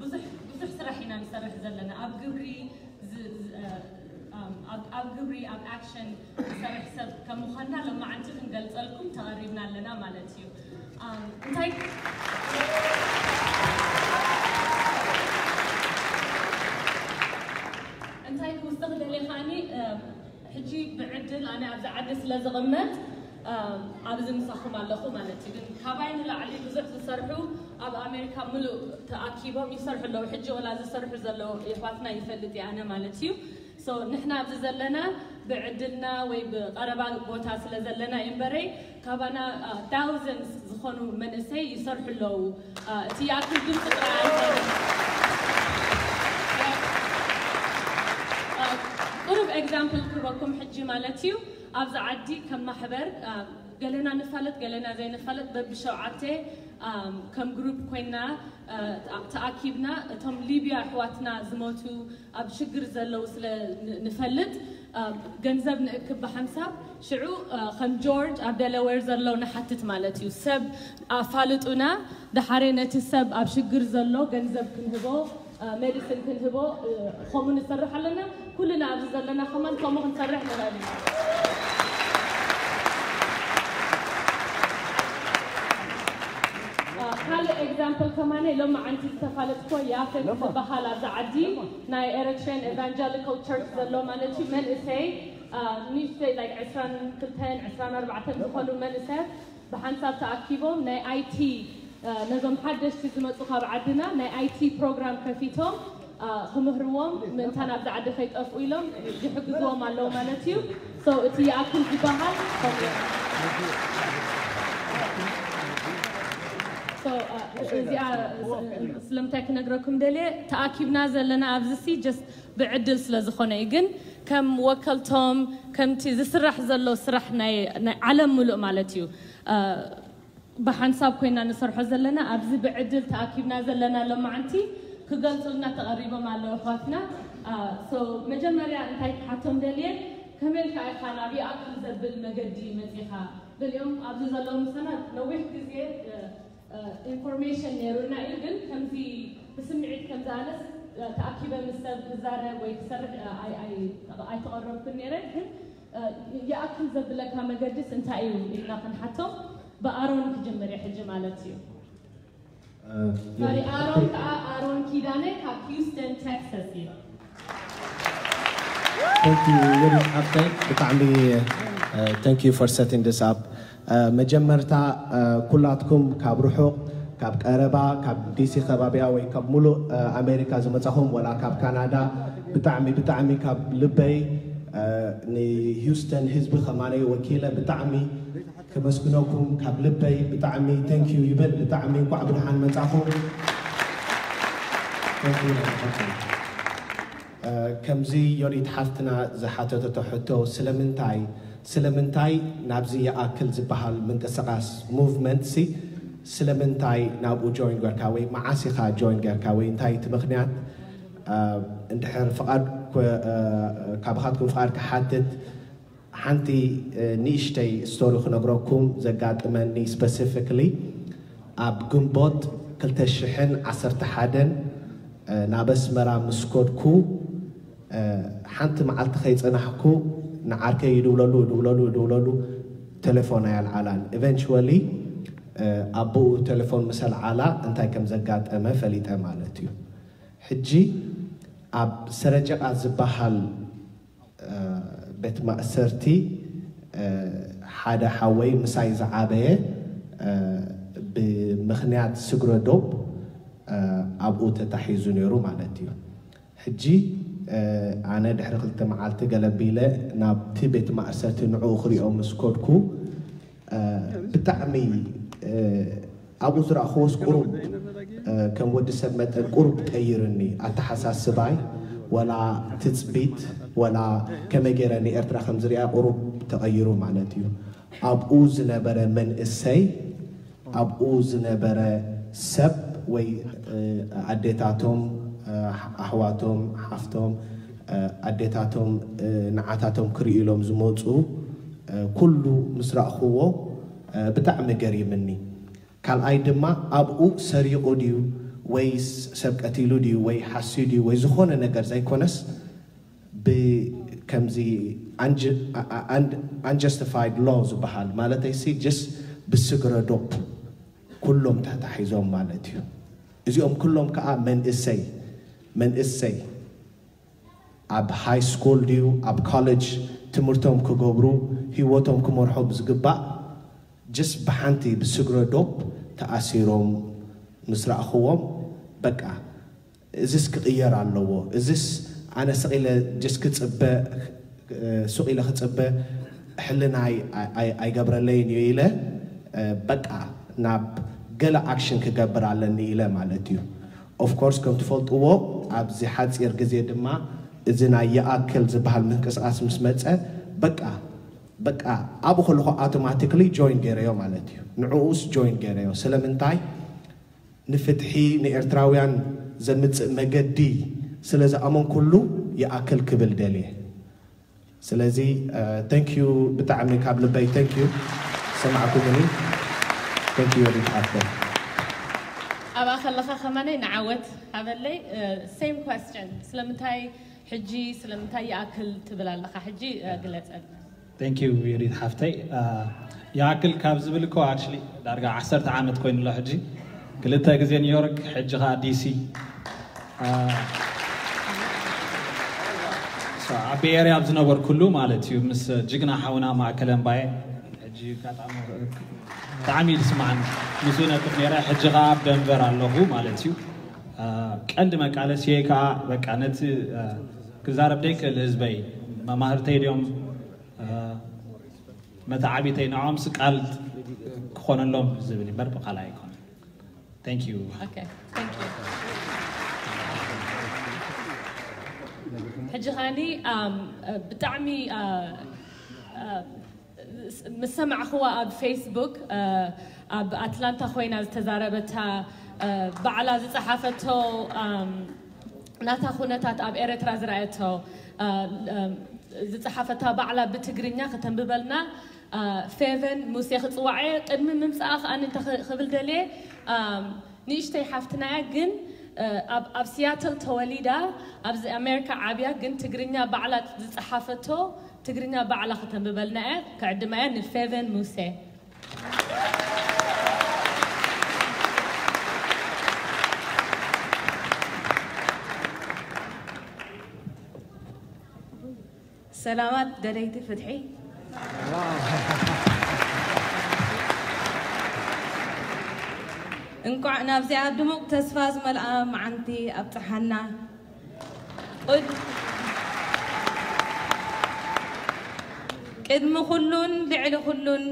بزح بزح سرح هنا مسرح زلنا أب جبري ز أب أب جبري أب أكشن مسرح سب كمخنع لما عندي خنقلت لكم تقريبنا لنا مالتيو انتي انتي كم استغل خاني حجي بعدل أنا أبز عدس لزغمت ኣብዚ ንሳኹም ኣለኹ ማለት እዩ ግን ካባይ ንላዕሊ ብዙሕ ዝሰርሑ ኣብ ኣሜሪካ ሙሉእ ተኣኪቦም ይሰርሑ ኣለዉ ሕጂ ወላ ዝሰርሑ ዘለዉ ይሕዋትና ይፈልጥ እየ ኣነ ማለት እዩ ንሕና ኣብዚ ዘለና ብዕድልና ወይ ብቀረባ ቦታ ስለ ዘለና እዩ እምበረይ ካባና ታውዘንስ ዝኾኑ መንእሰይ ይሰርሑ ኣለዉ እቲ ይኣክል ድምፂ ጥራይ ቁሩብ ኤግዛምፕል ክህበኩም ሕጂ ማለት እዩ ኣብዚ ዓዲ ከም ማሕበር ገለና ንፋለጥ ገለና ዘይንፋለጥ በቢሸውዓተ ከም ግሩፕ ኮይና ተኣኪብና እቶም ሊብያ ኣሕዋትና ዝሞቱ ኣብ ሽግር ዘለው ስለ ንፈልጥ ገንዘብ ንእክብ ብሓንሳብ ሽዑ ከም ጆርጅ ኣብ ደለዌር ዘሎ ንሓትት ማለት እዩ ሰብ ኣፋልጡና ድሓረ ነቲ ሰብ ኣብ ሽግር ዘሎ ገንዘብ ክንህቦ ሜዲሲን ክንህቦ ከምኡ ንሰርሕ ኣለና ኩልና ኣብዚ ዘለና ከማን ከምኡ ክንሰርሕ ንኽእል ኢና polkomane loma anti-cefaletko yafe bahala زعدي ناي Eritrean Evangelical Church ذا لما neti من isay نيشتي لايك عشران كلتين عشران أربعة زخلو منسات بحنساب تأكيبهم ناي آي تي نظام حدش تزمت أخاب عدنا ناي آي تي بروغرام كفيتهم بمهروهم من تانا بدأ عد فيت أف ويلهم يحقزوهم على لو مالتيو سو اتي أكل ببهال እዚኣ ስለምንታይ ክነግረኩም ደልየ ተኣኪብና ዘለና ኣብዚሲ ጀስ ብዕድል ስለ ዝኾነ እዩ ግን ከም ወከልቶም ከምቲ ዝስራሕ ዘሎ ስራሕ ናይ ዓለም ሙሉእ ማለት እዩ ብሓንሳብ ኮይና ንሰርሖ ዘለና ኣብዚ ብዕድል ተኣኪብና ዘለና ሎመዓንቲ ክገልፁልና ተቐሪቦም ኣለዉ ኣሕዋትና መጀመርያ እንታይ ክሓቶም ደልየ ከመይ ከዓ ኢኻ ናብ ይኣክል ዘብል መገዲ መፂኻ ገሊኦም ኣብዚ ዘለዉ ምሳና ነዊሕ ግዜ ኢንፎርሜሽን ነይሩና እዩ ግን ከምዚ ብስምዒት ከምዚ ኣነስ ተኣኪበ ምስ ሰብ ክዛረብ ወይ ክሰርሕ ኣይተቐረብኩን ነይረ ግን የኣክል ዘብለካ መገድስ እንታይ እዩ ኢልና ክንሓቶ ብኣሮን ክጅምር የ ሕጂ ማለት እዩ ኣሮን ከዓ ኣሮን ኪዳነ ካብ ሂውስተን ቴክሳስ እዩ Thank you, ladies. Thank you. Uh, thank you for setting this up. መጀመርታ ኩላትኩም ካብ ርሑቕ ካብ ቀረባ ካብ ዲሲ ከባቢያ ወይ ካብ ሙሉእ ኣሜሪካ ዝመፃኹም ወላ ካብ ካናዳ ብጣዕሚ ብጣዕሚ ካብ ልበይ ንሂውስተን ህዝቢ ከማነይ ወኪለ ብጣዕሚ ክመስግነኩም ካብ ልበይ ብጣዕሚ ተንኪዩ ይብል ብጣዕሚ እንኳዕ ብድሓን መፃኹም ከምዚ ዮኒት ሓፍትና ዝሓተተቶ ሕቶ ስለምንታይ ስለምንታይ ናብዚ የኣክል ዝበሃል ምንቅስቃስ ሙቭመንት ሲ ስለምንታይ ናብኡ ጆይን ጌርካ ወይ መዓሲኻ ጆይን ጌርካ ወይ እንታይ እቲ ምክንያት እንድሕር ፍቓድ ካብኻትኩም ፍቓድ ክሓትት ሓንቲ ንእሽተይ ስቶሪ ክነግረኩም ዘጋጥመኒ ስፔሲፊክሊ ኣብ ግንቦት 211 ናብ ኣስመራ ምስ ኮድኩ ሓንቲ መዓልቲ ከይፅናሕኩ ንዓርከይ ይድውለሉ ይድውለሉ ይድውለሉ ቴሌፎን ኣያልዓላን ኢቨንቹዋሊ ኣቦኡ ቴሌፎን ምሰል ዓላ እንታይ ከም ዘጋጠመ ፈሊጠ ማለት እዩ ሕጂ ኣብ ሰረጨቃ ዝበሃል ቤት ማእሰርቲ ሓደ ሓወይ ምሳይ ዝዓበየ ብምክንያት ስግረ ዶብ ኣብኡ ተታሒዙ ነይሩ ማለት እዩ ሕጂ أنا آه، دحرق التمع على تجلبيلة ناب تبت مع ساتن عوخري أو مسكوتكو آه، بتعمي آه، أبو زرع خوس قرب كم ودي سمت القرب تغيرني أتحساس سباي ولا تثبيت ولا كما جيراني ارترا خمزريا قرب تغيروا معناتي أبو زنبرة من إسي أبو زنبرة سب وي عديتاتهم ኣሕዋቶም ሓፍቶም ኣዴታቶም ንዓታቶም ክርዩ ኢሎም ዝመፁ ኩሉ ምስ ረእኽዎ ብጣዕሚ ገሪምኒ ካልኣይ ድማ ኣብኡ ሰሪቑ ድዩ ወይ ሰብ ቀቲሉ ድዩ ወይ ሓስዩ ድዩ ወይ ዝኾነ ነገር ዘይኮነስ ብከምዚ አንጀስቲፋይድ ሎ ዝበሃል ማለተይሲ ጀስ ብስግረዶፕ ኩሎም ተታሒዞም ማለት እዩ እዚኦም ኩሎም ከዓ መንእሰይ Men isay ab high school اب ab college timurtom kugobru hiwotom kumorhob zgba جس bahanti bsugro دوب تأثيرهم مسرع خوهم بقى إزس كغير على اللو إزس أنا سقيلة جس كتصب سقيلة كتصب حلنا أي أي أي جبر لين يلا بقى ناب قلا أكشن كغبر على نيلا مالتيو of course كم تفضل ኣብዚ ሓፂር ግዜ ድማ እዚ ናይ የኣክል ዝበሃል ምንቅስቃስ ምስ መፀ በቃ በቃ ኣብኡ ከለኹ ኣውቶማቲክሊ ጆይን ገይረዮ ማለት እዩ ንዕኡስ ጆይን ገይረዮ ስለምንታይ ንፍትሒ ንኤርትራውያን ዘምፅእ መገዲ ስለ ዝኣመን ኩሉ የኣክል ክብል ደልየ ስለዚ ተንክዩ ብጣዕሚ ካብ ልበይ ተንክዩ ሰማዕኩምኒ ተንክዩ ወዲትሓፍም ከለኻ ኸመነ ንዓወት ሃበለይ ሴም ኮስን ስለምንታይ ሕጂ ስለምንታይ ይኣክል ትብል ኣለኻ ሕጂ ግለፀል ቴንክ ዩ ዩሪት ሓፍተይ ይኣክል ካብ ዝብል ኮ ኣክሊ ዳርጋ 1 ዓመት ኮይኑሎ ሕጂ ክልተ ግዜ ኒውዮርክ ሕጂ ከዓ ዲሲ ዓቢ ኤርያ ኣብ ዝነበርኩሉ ማለት እዩ ምስ ጅግና ሓውና ማእከል እምባየ ሕጂ ብጣዕሚ እዩ ዝስማዓኒ ንሱ ነጥፍ ነራ ሕጂ ከዓ በንበር ኣለኹ ማለት እዩ ቀንዲ መቃለስየ ከዓ በቃ ነቲ ክዛረብ ደይክእል ህዝበይ መማህርተይ ድኦም መታ ዓብተይ ንዖም ስቃል ክኾነሎም ዝብል እምበር ብቃልእ ኣይኮነ ታንክ ዩ ሕጂ ከዓኒ ብጣዕሚ ምስ ሰማዕኽዎ ኣብ ፌስቡክ ኣብ ኣትላንታ ኮይና ዝተዛረበታ ባዕላ ዝፀሓፈቶ ናታ ኩነታት ኣብ ኤረትራ ዝረአየቶ ዝፀሓፈታ ባዕላ ብትግርኛ ከተንብበልና ፌቨን ሙሴ ክፅዋዕየ ቅድሚ ምምፃእ ከዓኒ ክብል ደልየ ንእሽተይ ሓፍትናያ ግን ኣብ ሲያትል ተወሊዳ ኣብዚ ኣሜሪካ ዓብያ ግን ትግርኛ ባዕላ ዝፀሓፈቶ تقرينا بعلا ختم ببلنا كعدما نفيفن موسى سلامات دريتي فتحي انكو عنا بزياد دموق تسفاز ملقا معنتي ابتحنا قد قدم خلون لعل خلون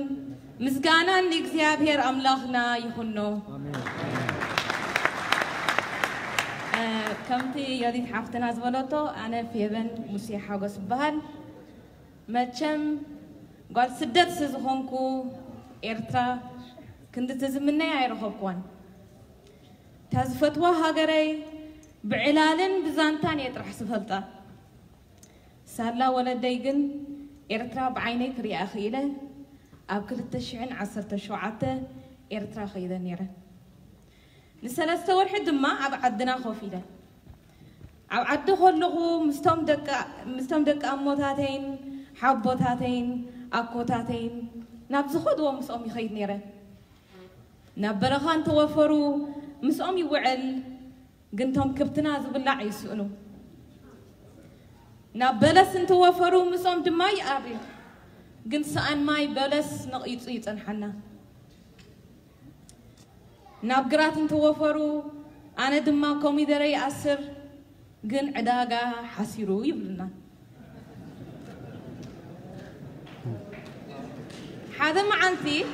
مسكانا لإكسيابير أملاخنا يخنو كمتي يدي حافتنا زبلوتو أنا في ابن مسيحة وقصبهن ماتشم قال سدد سيزخونكو إرترا كنت تزمني عيرخوكوان تازفتوا هاقري بعلال بزانتان يترح سفلتا سالا ولا ديقن إرتراب عينيك ريا خيلة أو كل التشعين عصر تشوعاته إرترا خيدا نيرا نسالة استور حد ما أب عدنا خوفي له أب عد خلقه مستمدك مستمدك أموتاتين حبوتاتين أكوتاتين نبز خدوه مسأمي خيد نيرا نبرخان توفرو مسأمي وعل قنتم كبتنا زبلا عيسونو نبلس انت وفرو مسوم دماي ابي جنس ان ماي بلس نقيت ايت انحنا نبقرات انت وفرو انا دما كوميدري اسر جن عداغا حسيرو يبلنا هذا ما عندي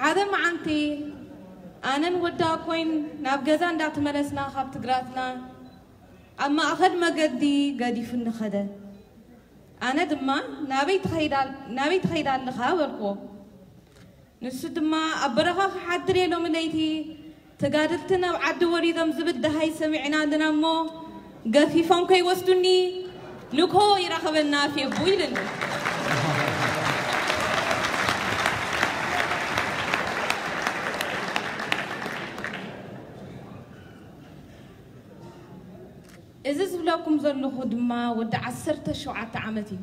هذا ما عندي ኣነን ወዳ ኮይን ናብ ገዛ እንዳትመለስና ካብ ትግራትና ኣብ ማእኸል መገዲ ገዲፉ ንኸደ ኣነ ድማ ናበይ ትኸይዳ ኣለኻ በልክዎ ንሱ ድማ ኣብ በረኻ ክሓድር የሎም ለይቲ ተጋድልቲ ናብ ዓዲ ወሪዶም ዝብል ድሃይ ሰሚዕና ኣለና እሞ ገፊፎም ከይወስዱኒ ንኮ ይረኸበና ፌቡ ኢልኒ إذا زبلاكم زل خدمة ود عسرت شو عتعمتي؟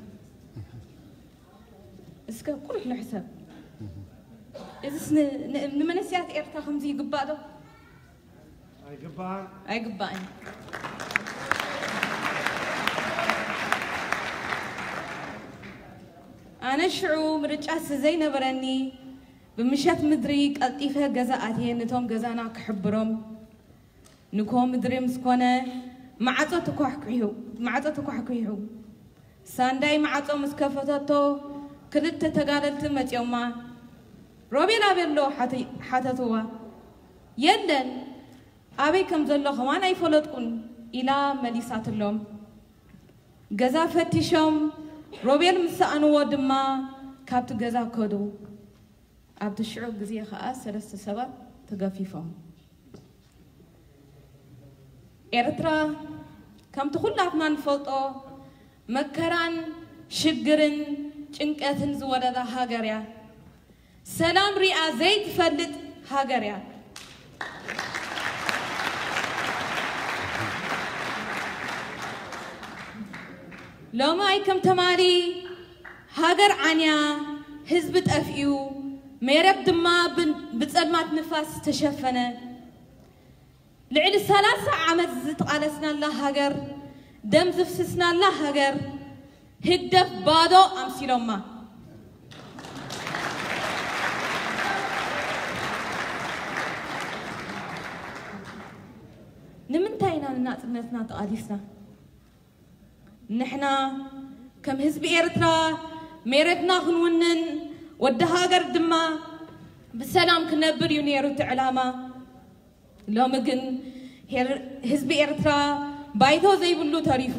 إسك كل إحنا حساب. إذا سن ن نمنسيات إيرتا خمزي قبادو. أي قبان. أي قبان. أنا شعو مرجع سزينة برني بمشات مدريك قلتيفها جزاء أتيه نتوم جزاءنا كحبرم نكون مدريم سكونه معطته كحكيو معطته كحكيو سانداي معطو مسكفتتو كلت تغاللت متيوما روبي لابيلو حتي حتتوا يندن أبي كم زلو خمان أي فلتكن إلى مليسات اللوم جزا فتشوم روبي المسأنو دما كابت جزا كدو أبتشعو جزية خاص سلسة سبب تقفيفهم ኤርትራ ከምቲ ኩላትና ንፈልጦ መከራን ሽግርን ጭንቀትን ዝወለዳ ሃገር እያ ሰላም ሪኣ ዘይትፈልጥ ሃገር እያ ሎማይ ከም ተማሪ ሃገር ዓንያ ህዝቢ ጠፍኡ መረብ ድማ ብፀልማት ንፋስ ተሸፈነ لعل زت على زتقالسنا الله هجر دم زفسسنا الله هجر هدف بادو أم لما نمن تاينا لنقصرنا تقاليسنا نحنا كم هزب إيرترا ميرتنا خنونن ودها هجر دما بسلام كنا يونيرو تعلامه ሎምግን ህዝቢ ኤርትራ ባይቶ ዘይብሉ ተሪፉ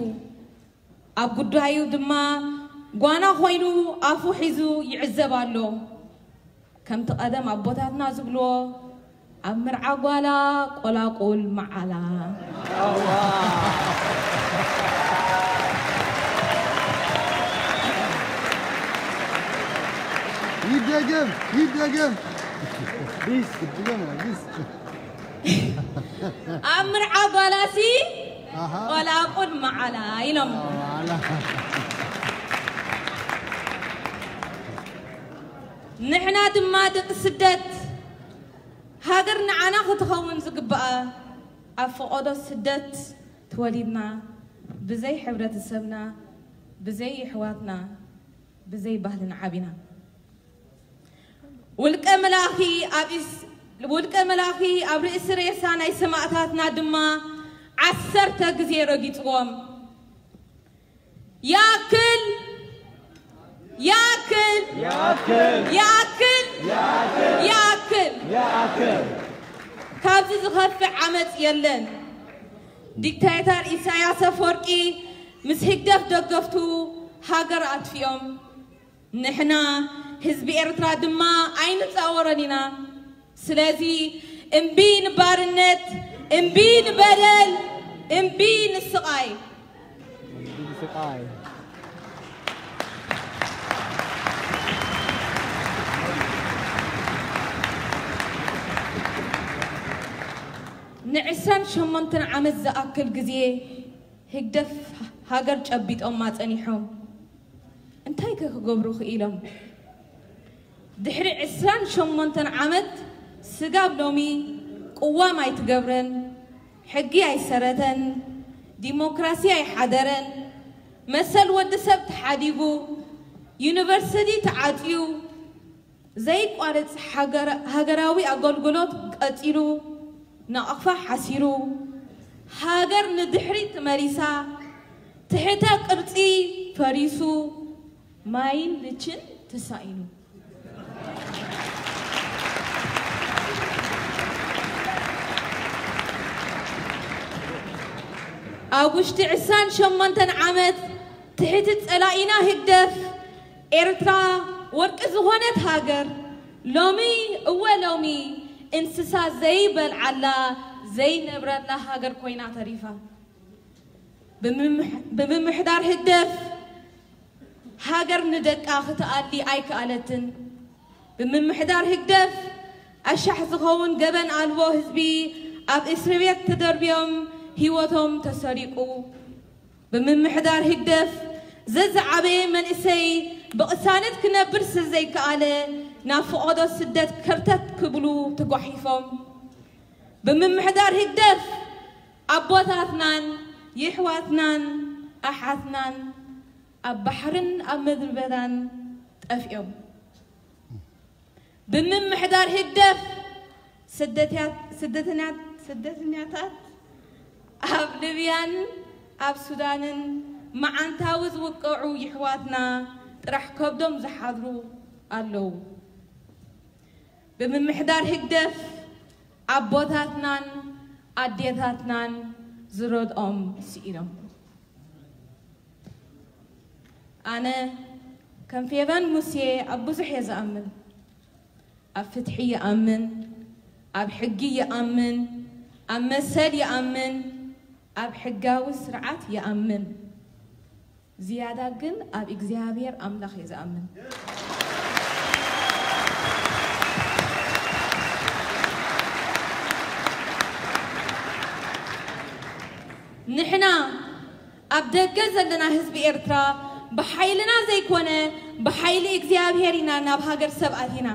ኣብ ጉዳዩ ድማ ጓና ኮይኑ ኣፉ ሒዙ ይዕዘብ ኣሎ ከምቲ ቀደም ኣቦታትና ዝብልዎ ኣብ ምርዓ ጓላ ቆላቁል መዓላ ይደገም ይደገም ቢስ ይደገም ቢስ أمر عضلتي ولا قد ما على يلم نحنا دما دق سدت هاجرنا عنا ختخون زقبأ أفقد السدت توليدنا بزي حبرة السبنا بزي حواتنا بزي بهلنا عابنا والكملاخي أبيس ልቡልቀ መላኺ ኣብ ርእሲ ሬሳ ናይ ሰማእታትና ድማ ዓሰርተ ግዜ ረጊፅዎም ያክል ያክል ያክል ያክል ያክል ካብዚ ዝኸፍዕ ዓመፅ የለን ዲክታተር ኢሳያስ ኣፈወርቂ ምስ ህግደፍ ደገፍቱ ሃገር ኣጥፍዮም ንሕና ህዝቢ ኤርትራ ድማ ኣይንፃወረን ኢና ስለዚ እምቢ ንባርነት እምቢ ንበደል እምቢ ንስቃይ ስቃይ ንዕሰን ሸሞንተን ዓመት ዝኣክል ግዜ ህግደፍ ሃገር ጨቢጦማ ጸኒሖም እንታይ ከ ክገብሩ ክኢሎም ድሕሪ ዕስራን ሸሞንተን ዓመት ስጋብ ሎሚ ቁዋም ኣይትገብረን ሕጊ ኣይሰረተን ዲሞክራሲ ኣይሓደረን መሰል ወዲ ሰብ ተሓዲጉ ዩኒቨርሲቲ ተዓፅዩ ዘይቋርፅ ሃገራዊ ኣገልግሎት ቀፂሉ ነቕፋ ሓሲሩ ሃገር ንድሕሪት ተመሊሳ ትሕተ ቅርፂ ፈሪሱ ማይን ልችን ተሳኢኑ أوشت عسان شمانت عمت تحتت ألاقينا هدف إرترا ورك زهونت هاجر لومي ولومي انسسا زي بل على زي نبرت لا هاجر كوينا تريفا بمم بمم هدف هاجر ندك آخت آلي أيك آلتن بمم حدار هدف أشح زخون جبن على وهزبي أب إسرائيل تدربيهم ህይወቶም ተሰሪቁ ብምምሕዳር ህደፍ ዘዝዓበየ መንእሰይ ብቕሳነት ክነብር ስለዘይከኣለ ናብ ፍቐዶ ስደት ከርተት ክብሉ ተጓሒፎም ብምምሕዳር ህደፍ ኣቦታትናን ይሕዋትናን ኣሓትናን ኣብ ባሕርን ኣብ ምድሪ በዳን ጠፍኦም ብምምሕዳር ህደፍ ስደተኛታት أب ليبيان أب سودانن ما أنت عاوز وقعوا يحواتنا راح كبدم زحذرو ألو بمن محدار هدف عبوثاتنا أديثاتنا زرود أم سيرم أنا كان في أبان موسي أبو زحي زأمن أفتحي يأمن أب حقي يأمن أب مسال يأمن أب ኣብ ሕጋዊ ስርዓት ይኣምን ዝያዳ ግን ኣብ እግዚኣብሔር ኣምላኽ እዩ ዝኣምን ንሕና ኣብ ደገ ዘለና ህዝቢ ኤርትራ ብሓይልና ዘይኮነ ብሓይሊ እግዚኣብሔር ኢና ናብ ሃገር ሰብ ኣቲና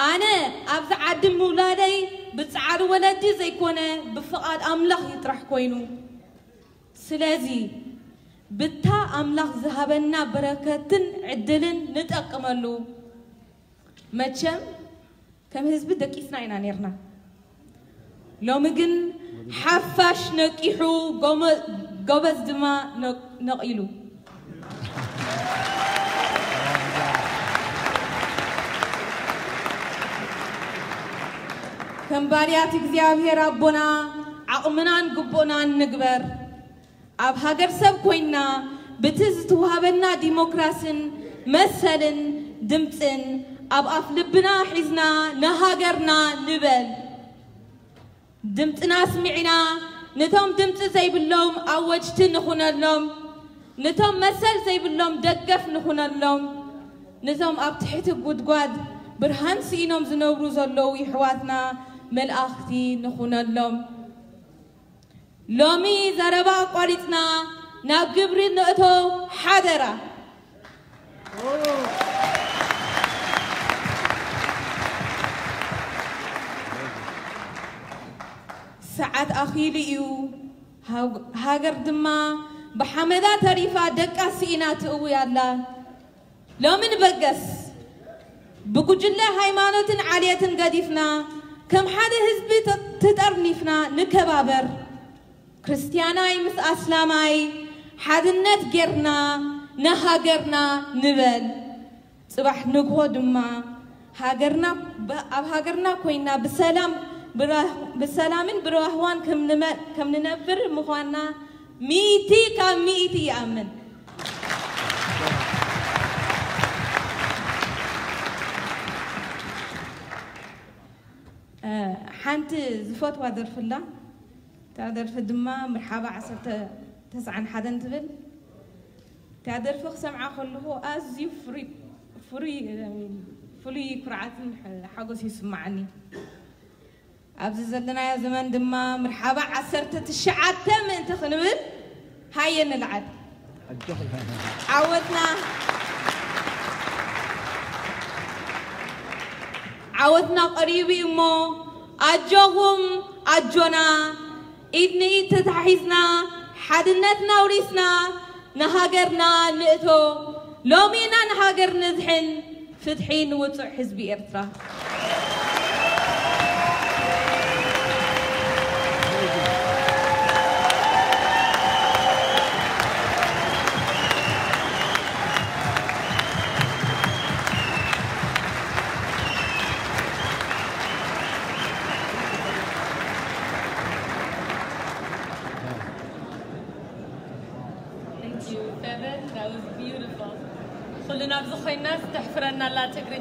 أنا أبز عدم مولادي بتعار ولدي زي كونه بفقاد أملاخ يطرح كوينو سلازي بتا أملاخ ذهبنا بركة عدلن نتأقملو متشم كم هز بدك عنا نيرنا لو مجن حفاش نكيحو قبز دما نقيلو كم باريات እግዚአብሔር አቦና አቅምናን ግቦናን ንግበር ኣብ ሃገር ሰብ ኮይና ብቲ ዝተዋሃበና ዲሞክራስን መሰልን ድምፅን ኣብ ኣፍ ልብና ሒዝና ንሃገርና ንበል ድምፅና ስሚዕና ነቶም ድምፂ ዘይብሎም ኣወጅቲ ንኹነሎም ነቶም መሰል ዘይብሎም ደገፍ ንኹነሎም ነቶም ኣብ ትሕቲ ጉድጓድ ብርሃን ስኢኖም ዝነብሩ ዘለዉ ይሕዋትና መልእኽቲ ንኹነሎም ሎሚ ዘረባ ኣቋሪፅና ናብ ግብሪ ንእቶ ሓደራ ሰዓት ኣኺሉ እዩ ሃገር ድማ ብሓመዳ ተሪፋ ደቃ ስኢና ትእውይ ኣላ ሎሚ ንበገስ ብጉጅለ ሃይማኖትን ዓልየትን ገዲፍና ከም ሓደ ህዝቢ ተጠርኒፍና ንከባበር ክርስትያናይ ምስ ኣስላማይ ሓድነት ጌርና ንሃገርና ንበል ፅባሕ ንግሆ ድማ ሃገርና ኣብ ሃገርና ኮይና ብሰላም ብሰላምን ብረህዋን ከም ንነብር ምዃንና ሚእቲ ካብ ሚእቲ ይኣምን حانتي زفوت وادر فلا تادر في الدمى مرحبا عصرت تسعة حدا تبل تادر في خسمعة خلوه أزي فري فري فلي كرعات حاجوس يسمعني أبز زلنا يا زمان دمى مرحبا عصرت تشعة تمن انت خنبل هاي نلعب عودنا عاوتنا قريبي مو أجوهم أجونا إدني تتحيزنا حدنتنا وريسنا نهاجرنا نئتو لومينا نهاجر نزحن فتحين وتحز حزب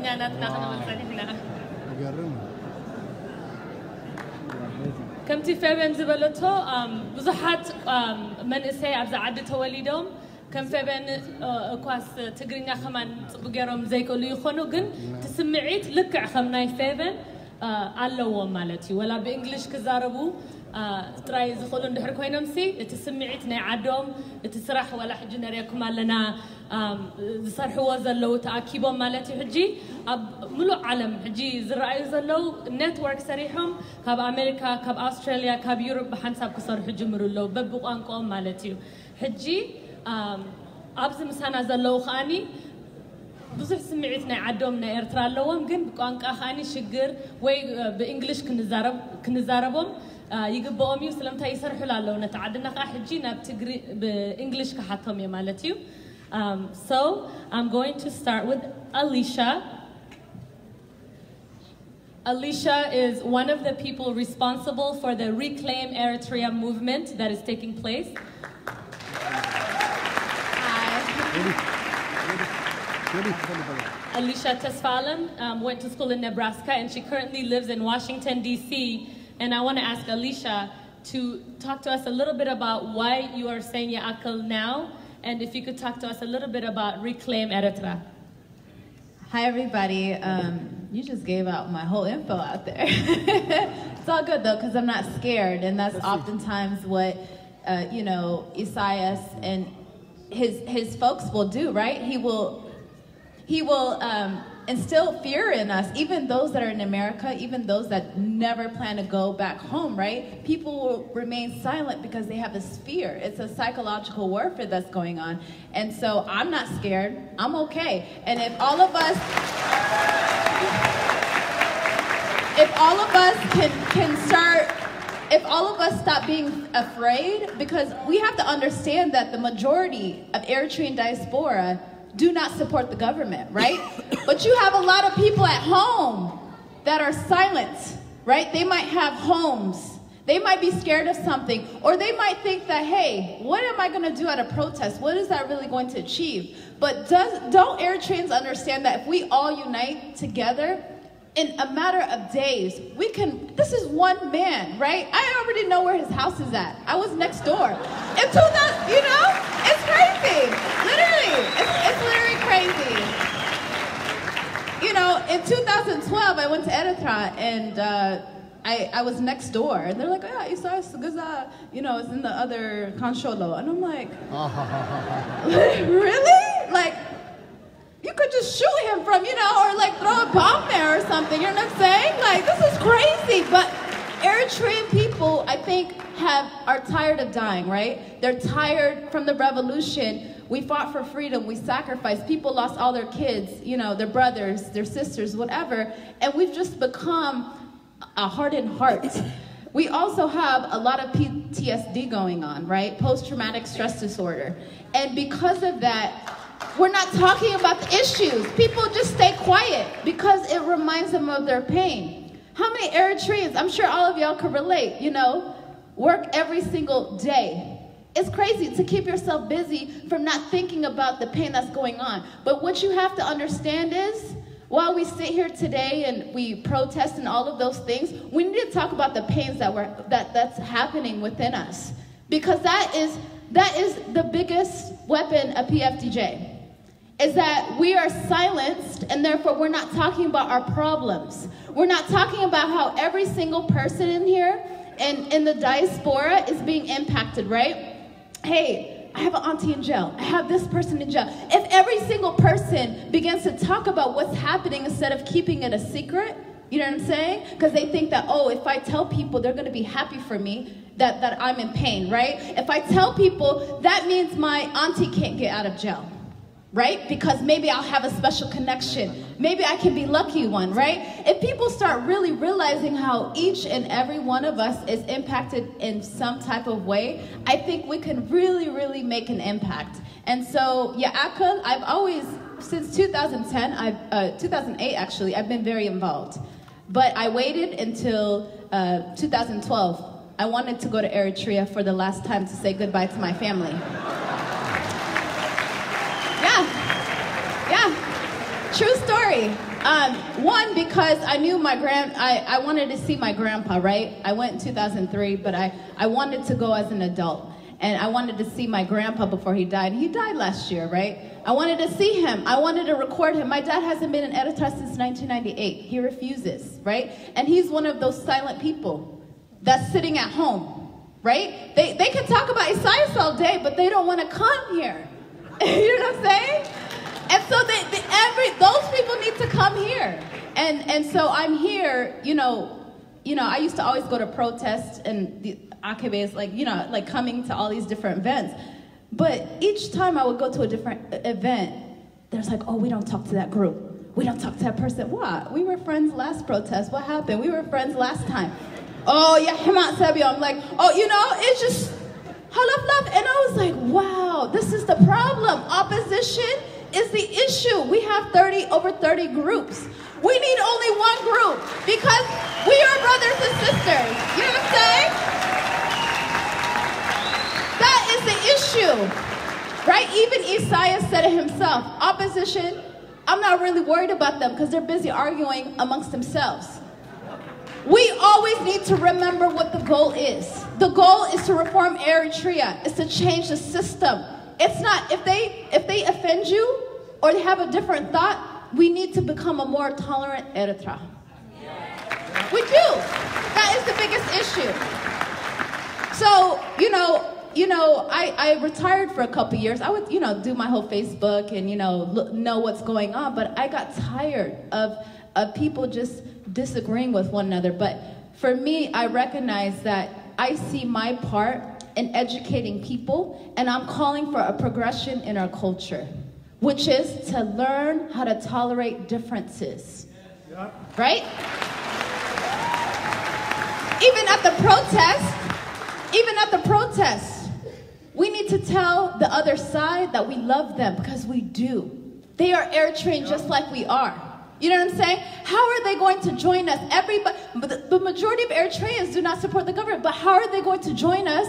كانت نحن مستنينا ከምቲ ፈብን ዝበለቶ ብዙሓት መንእሰይ ኣብዛ ዓዲ ተወሊዶም ከም ፈብን እኳስ ትግርኛ ከማን ፅቡቅ ገይሮም ዘይክእሉ ይኾኑ ግን እቲ ስምዒት ልክዕ ከም ናይ ፈብን ኣለዎም ማለት እዩ ወላ ብእንግሊሽ ክዛረቡ ጥራይ ዝኽእሉ እንድሕር ኮይኖም ሲ እቲ ስምዒት ናይ ዓዶም እቲ ስራሕ ወላ ሕጂ ነሪኩም ኣለና ዝሰርሕዎ ዘለው ተኣኪቦም ማለት እዩ ሕጂ ኣብ ሙሉእ ዓለም ሕጂ ዝረኣዩ ዘለው ኔትወርክ ሰሪሖም ካብ ኣሜሪካ ካብ ኣውስትራልያ ካብ ዩሮፕ ብሓንሳብ ክሰርሑ ጅምሩ ኣለዉ በብቋንቋኦም ማለት እዩ ሕጂ ኣብዚ ምሳና ዘለው ከዓኒ ብዙሕ ስምዒት ናይ ዓዶም ናይ ኤርትራ ኣለዎም ግን ብቋንቋ ከዓኒ ሽግር ወይ ብእንግሊሽ ክንዛረቦም ይግብኦም እዩ ስለምንታይ ይሰርሑሉ ኣለዉ ነቲ ዓድና ከዓ ሕጂ ናብ ትግሪ ብእንግሊሽ ክሓቶም እየ ማለት እዩ Um, so I'm going to start with Alicia. Alicia is one of the people responsible for the Reclaim Eritrea movement that is taking place. Alicia Tesfalem um, went to school in Nebraska and she currently lives in Washington, D.C. And I want to ask Alicia to talk to us a little bit about why you are saying Ya'akal now and if you could talk to us a little bit about Reclaim Eritrea. Hi, everybody. Um, you just gave out my whole info out there. it's all good, though, because I'm not scared, and that's oftentimes what, uh, you know, Isaias and his, his folks will do, right? He will, he will um, instill fear in us, even those that are in America, even those that never plan to go back home, right? People will remain silent because they have this fear. It's a psychological warfare that's going on. And so I'm not scared, I'm okay. And if all of us, if all of us can, can start if all of us stop being afraid, because we have to understand that the majority of Eritrean diaspora do not support the government, right? but you have a lot of people at home that are silent, right? They might have homes. They might be scared of something, or they might think that, hey, what am I gonna do at a protest? What is that really going to achieve? But does, don't AirTrans understand that if we all unite together, in a matter of days, we can, this is one man, right? I already know where his house is at. I was next door. In 2000, you know, it's crazy. Literally, it's, it's literally crazy. You know, in 2012, I went to Eritrea and uh, I, I was next door. And they're like, oh, yeah, Isa Gaza, uh, you know, it's in the other Concholo. And I'm like, really? Like, you could just shoot him from, you know, or like throw a bomb there or something. You know what I'm saying? Like, this is crazy. But Eritrean people, I think, have are tired of dying, right? They're tired from the revolution. We fought for freedom, we sacrificed. People lost all their kids, you know, their brothers, their sisters, whatever. And we've just become a hardened heart. We also have a lot of PTSD going on, right? Post traumatic stress disorder. And because of that, we're not talking about the issues. People just stay quiet because it reminds them of their pain. How many Eritreans, I'm sure all of y'all can relate, you know, work every single day. It's crazy to keep yourself busy from not thinking about the pain that's going on. But what you have to understand is, while we sit here today and we protest and all of those things, we need to talk about the pains that we're, that, that's happening within us. Because that is, that is the biggest weapon of PFDJ is that we are silenced and therefore we're not talking about our problems. We're not talking about how every single person in here and in the diaspora is being impacted, right? Hey, I have an auntie in jail. I have this person in jail. If every single person begins to talk about what's happening instead of keeping it a secret, you know what I'm saying? Because they think that, oh, if I tell people, they're going to be happy for me that, that I'm in pain, right? If I tell people, that means my auntie can't get out of jail right? Because maybe I'll have a special connection. Maybe I can be lucky one, right? If people start really realizing how each and every one of us is impacted in some type of way, I think we can really, really make an impact. And so, Ya'akal, I've always, since 2010, I've, uh, 2008 actually, I've been very involved. But I waited until uh, 2012. I wanted to go to Eritrea for the last time to say goodbye to my family. True story. Um, one, because I knew my grand, I, I wanted to see my grandpa, right? I went in 2003, but I, I wanted to go as an adult. And I wanted to see my grandpa before he died. He died last year, right? I wanted to see him. I wanted to record him. My dad hasn't been an editor since 1998. He refuses, right? And he's one of those silent people that's sitting at home, right? They, they can talk about Isaias all day, but they don't want to come here. you know what I'm saying? And so they, they, every those people need to come here. And and so I'm here, you know, you know, I used to always go to protests and the Akabe is like, you know, like coming to all these different events. But each time I would go to a different event, there's like, oh, we don't talk to that group. We don't talk to that person. What? We were friends last protest. What happened? We were friends last time. Oh, yeah, himat sebi. I'm like, oh, you know, it's just, halaf, And I was like, wow, this is the problem. Opposition is the issue. We have 30 over 30 groups. We need only one group because we are brothers and sisters. You know what I'm saying? That is the issue. Right? Even Isaiah said it himself. Opposition, I'm not really worried about them because they're busy arguing amongst themselves. We always need to remember what the goal is. The goal is to reform Eritrea. It's to change the system. It's not if they if they offend you, or they have a different thought, we need to become a more tolerant Eritrea. We do. That is the biggest issue. So, you know, you know, I, I retired for a couple years. I would, you know, do my whole Facebook and, you know, look, know what's going on. But I got tired of, of people just disagreeing with one another. But for me, I recognize that I see my part in educating people, and I'm calling for a progression in our culture which is to learn how to tolerate differences. Yep. Right? Even at the protest, even at the protest, we need to tell the other side that we love them because we do. They are air trained yep. just like we are. You know what I'm saying? How are they going to join us? Everybody, the majority of Eritreans do not support the government, but how are they going to join us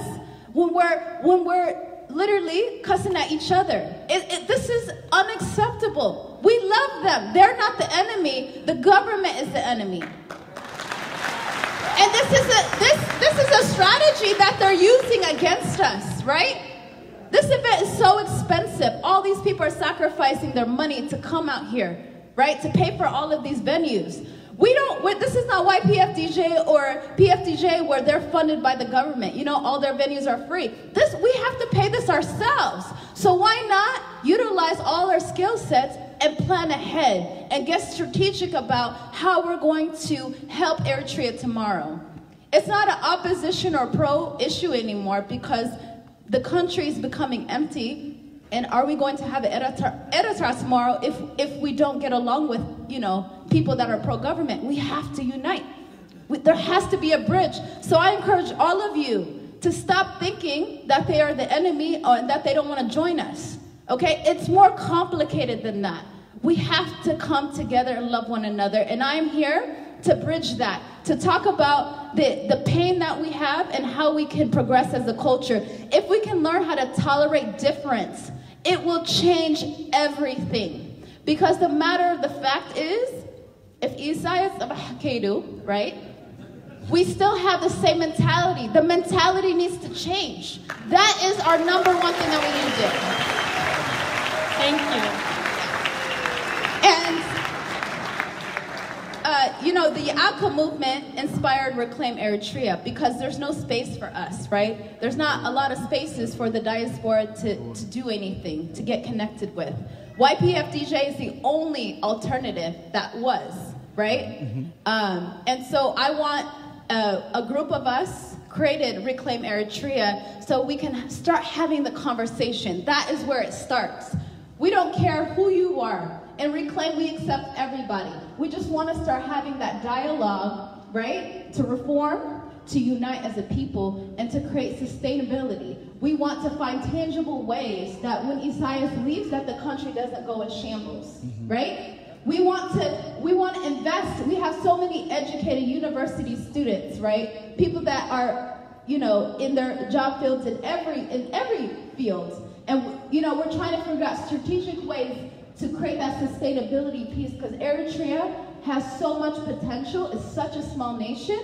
when we're when we're literally cussing at each other. It, it, this is unacceptable. We love them. They're not the enemy. The government is the enemy. And this is a this this is a strategy that they're using against us, right? This event is so expensive. All these people are sacrificing their money to come out here, right? To pay for all of these venues. We don't, this is not YPFDJ or PFDJ where they're funded by the government. You know, all their venues are free. This, we have to pay this ourselves. So why not utilize all our skill sets and plan ahead and get strategic about how we're going to help Eritrea tomorrow? It's not an opposition or pro issue anymore because the country is becoming empty and are we going to have an editor, editor tomorrow if, if we don't get along with, you know, people that are pro-government? We have to unite. We, there has to be a bridge. So I encourage all of you to stop thinking that they are the enemy or that they don't want to join us. Okay? It's more complicated than that. We have to come together and love one another. And I'm here to bridge that, to talk about the, the pain that we have and how we can progress as a culture. If we can learn how to tolerate difference, it will change everything. Because the matter of the fact is, if Esau is of Hakedu, right? We still have the same mentality. The mentality needs to change. That is our number one thing that we need to do. Thank you. And uh, you know, the APA movement inspired Reclaim Eritrea because there's no space for us, right? There's not a lot of spaces for the diaspora to, to do anything, to get connected with. YPFDJ is the only alternative that was, right? Mm -hmm. um, and so I want uh, a group of us created Reclaim Eritrea so we can start having the conversation. That is where it starts. We don't care who you are. And Reclaim, we accept everybody. We just want to start having that dialogue, right? To reform, to unite as a people, and to create sustainability. We want to find tangible ways that when Isaias leaves, that the country doesn't go in shambles, mm -hmm. right? We want to we want to invest. We have so many educated university students, right? People that are, you know, in their job fields in every in every field. And you know, we're trying to figure out strategic ways to create that sustainability piece because Eritrea has so much potential, it's such a small nation,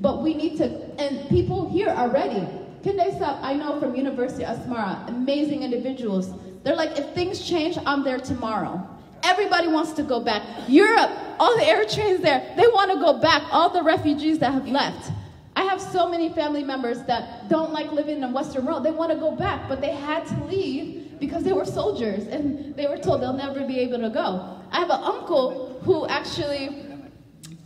but we need to, and people here are ready. Kende I know from University of Asmara, amazing individuals. They're like, if things change, I'm there tomorrow. Everybody wants to go back. Europe, all the Eritreans there, they want to go back, all the refugees that have left. I have so many family members that don't like living in Western world. They want to go back, but they had to leave because they were soldiers and they were told they'll never be able to go. I have an uncle who actually,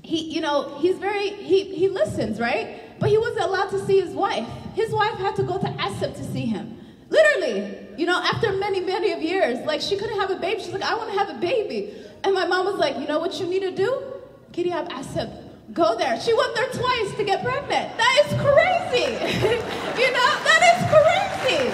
he, you know, he's very, he, he listens, right? But he wasn't allowed to see his wife. His wife had to go to Asip to see him. Literally, you know, after many, many of years, like she couldn't have a baby. She's like, I want to have a baby. And my mom was like, you know what you need to do? Kitty have Asip go there. She went there twice to get pregnant. That is crazy. you know, that is crazy.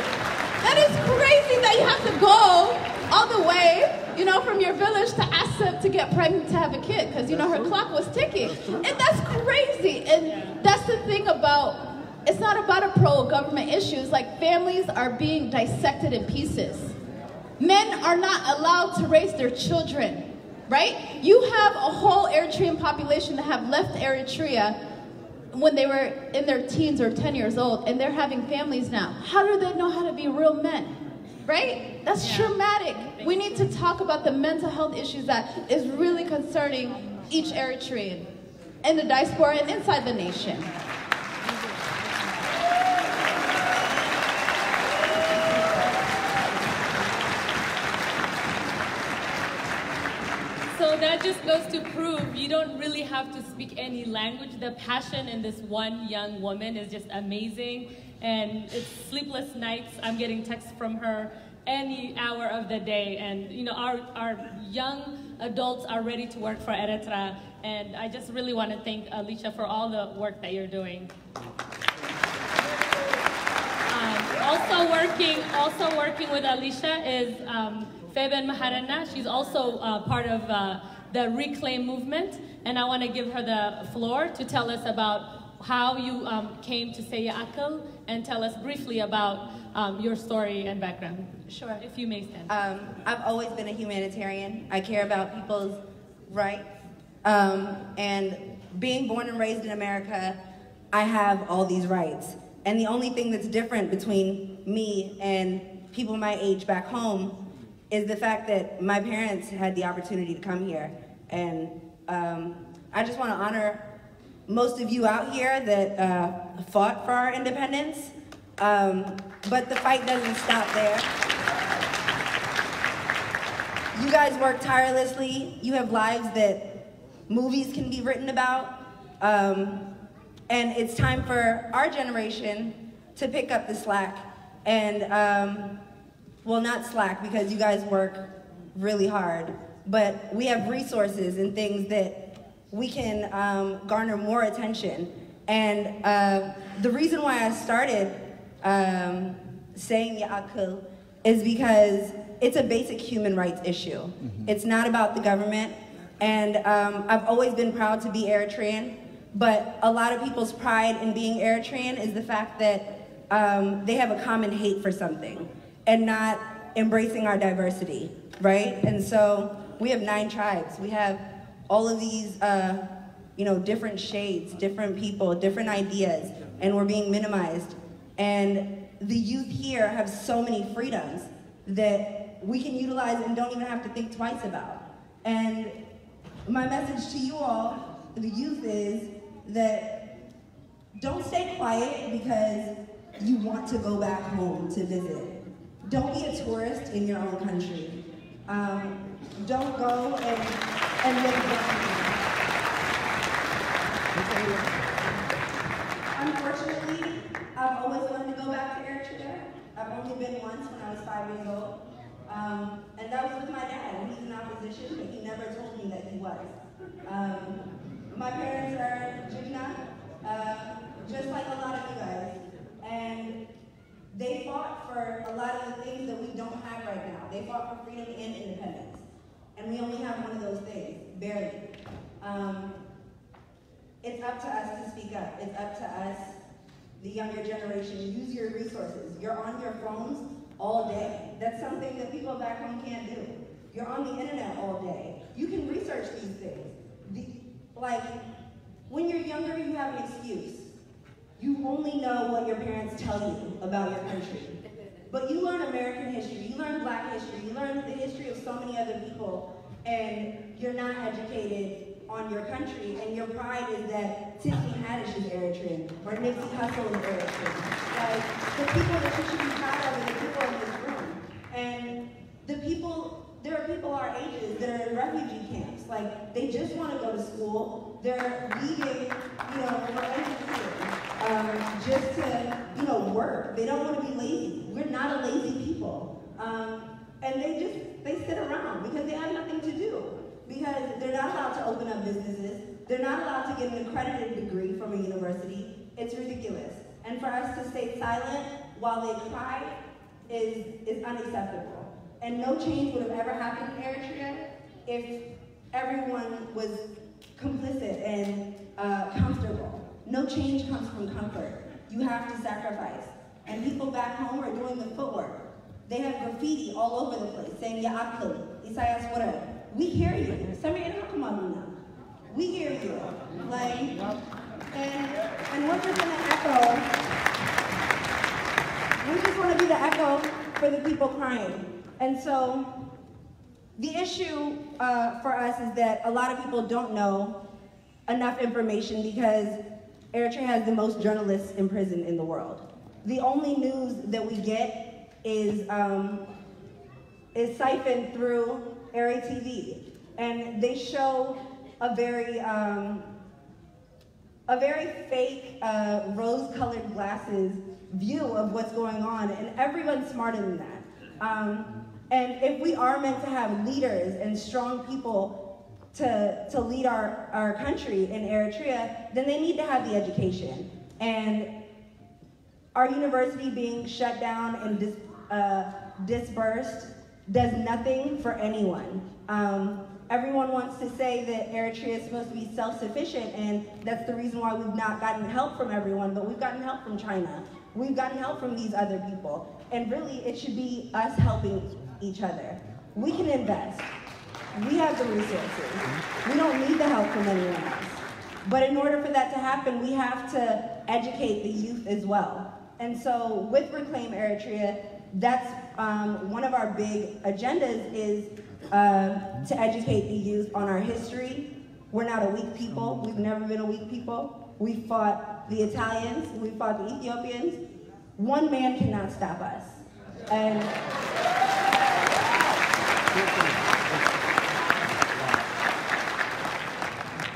That is crazy that you have to go all the way, you know, from your village to Asip to get pregnant to have a kid because, you know, her clock was ticking. And that's crazy. And that's the thing about it's not about a pro-government issue. It's like families are being dissected in pieces. Men are not allowed to raise their children right? You have a whole Eritrean population that have left Eritrea when they were in their teens or 10 years old and they're having families now. How do they know how to be real men? Right? That's yeah. traumatic. We need to talk about the mental health issues that is really concerning each Eritrean in the diaspora and inside the nation. that just goes to prove you don't really have to speak any language. The passion in this one young woman is just amazing. And it's sleepless nights. I'm getting texts from her any hour of the day. And you know, our, our young adults are ready to work for Eritrea. And I just really want to thank Alicia for all the work that you're doing. Um, also working, also working with Alicia is um, Feben Maharana. She's also uh, part of uh, the Reclaim movement, and I want to give her the floor to tell us about how you um, came to Seya Akal and tell us briefly about um, your story and background. Sure. If you may stand. Um, I've always been a humanitarian. I care about people's rights. Um, and being born and raised in America, I have all these rights. And the only thing that's different between me and people my age back home is the fact that my parents had the opportunity to come here. And um, I just want to honor most of you out here that uh, fought for our independence. Um, but the fight doesn't stop there. You guys work tirelessly. You have lives that movies can be written about. Um, and it's time for our generation to pick up the slack and um, well, not slack because you guys work really hard, but we have resources and things that we can um, garner more attention. And uh, the reason why I started um, saying Ya'akul is because it's a basic human rights issue. Mm -hmm. It's not about the government. And um, I've always been proud to be Eritrean, but a lot of people's pride in being Eritrean is the fact that um, they have a common hate for something and not embracing our diversity, right? And so we have nine tribes. We have all of these, uh, you know, different shades, different people, different ideas, and we're being minimized. And the youth here have so many freedoms that we can utilize and don't even have to think twice about. And my message to you all, the youth, is that don't stay quiet because you want to go back home to visit. Don't be a tourist in your own country. Um, don't go and, and live there. Unfortunately, I've always wanted to go back to Eritrea. I've only been once when I was five years old. Um, and that was with my dad. He's in opposition, but he never told me that he was. Um, my parents are Jigna, uh, just like a lot of you guys. And they fought for a lot of the things that we don't have right now. They fought for freedom and independence. And we only have one of those things, barely. Um, it's up to us to speak up. It's up to us, the younger generation, use your resources. You're on your phones all day. That's something that people back home can't do. You're on the internet all day. You can research these things. The, like, when you're younger, you have an excuse. You only know what your parents tell you about your country. But you learn American history, you learn black history, you learn the history of so many other people, and you're not educated on your country, and your pride is that Tiffany Haddish is Eritrean, or Nipsey Hussle is Eritrean. Like, the people that you should be proud of are the people in this room. And the people there are people our ages that are in refugee camps. Like, they just want to go to school. They're leaving, you know, for education um, just to, you know, work. They don't want to be lazy. We're not a lazy people. Um, and they just, they sit around because they have nothing to do. Because they're not allowed to open up businesses. They're not allowed to get an accredited degree from a university. It's ridiculous. And for us to stay silent while they cry is, is unacceptable. And no change would have ever happened in Eritrea if everyone was complicit and uh, comfortable. No change comes from comfort. You have to sacrifice. And people back home are doing the footwork. They have graffiti all over the place saying, Ya'aklu, Isaiah's whatever. We hear you. We hear you. Like, and, and we're just going to echo. We just want to be the echo for the people crying. And so the issue uh, for us is that a lot of people don't know enough information because Eritrea has the most journalists in prison in the world. The only news that we get is, um, is siphoned through Area TV. And they show a very, um, a very fake uh, rose-colored glasses view of what's going on, and everyone's smarter than that. Um, and if we are meant to have leaders and strong people to, to lead our, our country in Eritrea, then they need to have the education. And our university being shut down and dis, uh, dispersed does nothing for anyone. Um, everyone wants to say that Eritrea is supposed to be self-sufficient and that's the reason why we've not gotten help from everyone, but we've gotten help from China. We've gotten help from these other people. And really, it should be us helping each other. We can invest. We have the resources. We don't need the help from anyone else. But in order for that to happen, we have to educate the youth as well. And so with Reclaim Eritrea, that's um, one of our big agendas is uh, to educate the youth on our history. We're not a weak people. We've never been a weak people. We fought the Italians. We fought the Ethiopians. One man cannot stop us. And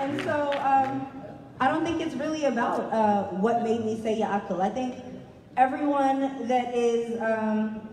and so um, I don't think it's really about uh, what made me say Ya'akul. I think everyone that is um,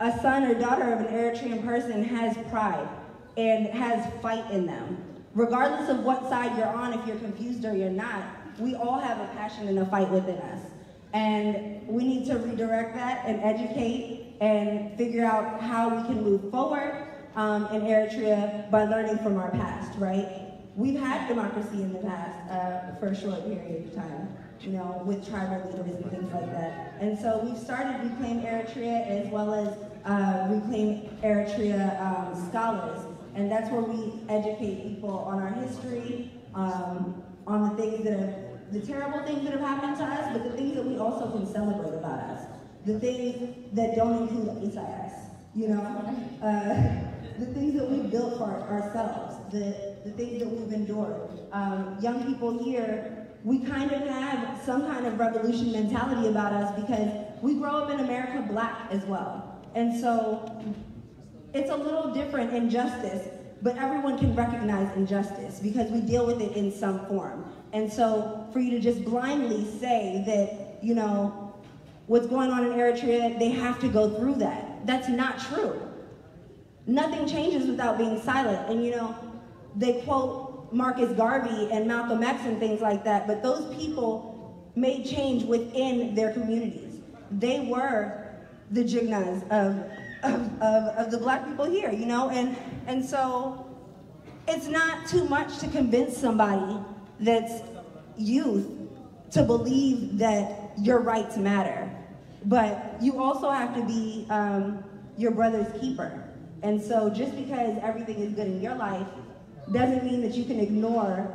a son or daughter of an Eritrean person has pride and has fight in them. Regardless of what side you're on, if you're confused or you're not, we all have a passion and a fight within us. And we need to redirect that and educate and figure out how we can move forward um, in Eritrea by learning from our past, right? We've had democracy in the past uh, for a short period of time, you know, with tribal leaders and things like that. And so we've started Reclaim Eritrea as well as uh, Reclaim Eritrea um, scholars. And that's where we educate people on our history, um, on the things that have the terrible things that have happened to us, but the things that we also can celebrate about us. The things that don't include us, you know? Uh, the things that we built for ourselves, the, the things that we've endured. Um, young people here, we kind of have some kind of revolution mentality about us because we grow up in America black as well. And so it's a little different in justice but everyone can recognize injustice because we deal with it in some form. And so for you to just blindly say that, you know, what's going on in Eritrea, they have to go through that. That's not true. Nothing changes without being silent. And you know, they quote Marcus Garvey and Malcolm X and things like that, but those people made change within their communities. They were the jignas of of, of, of the black people here, you know? And, and so it's not too much to convince somebody that's youth to believe that your rights matter. But you also have to be um, your brother's keeper. And so just because everything is good in your life doesn't mean that you can ignore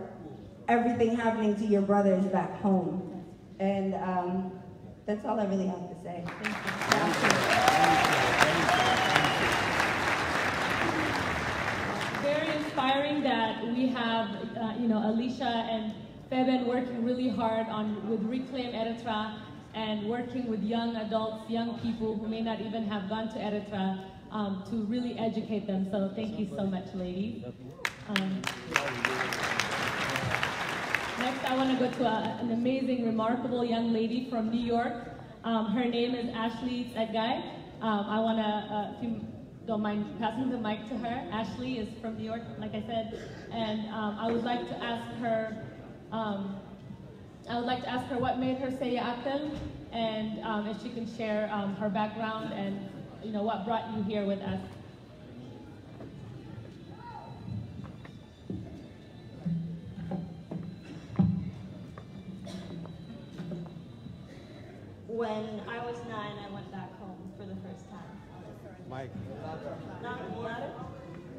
everything happening to your brothers back home. And um, that's all I really have to say. inspiring that we have, uh, you know, Alicia and Feben working really hard on with Reclaim Eritrea and working with young adults, young people who may not even have gone to Eritrea um, to really educate them. So thank you so much, lady. Um, next, I want to go to a, an amazing, remarkable young lady from New York. Um, her name is Ashley Tsegai. Um, I want to, uh, don't mind passing the mic to her. Ashley is from New York, like I said, and um, I would like to ask her, um, I would like to ask her what made her say Atel, and um, if she can share um, her background and you know what brought you here with us. When I was nine, I went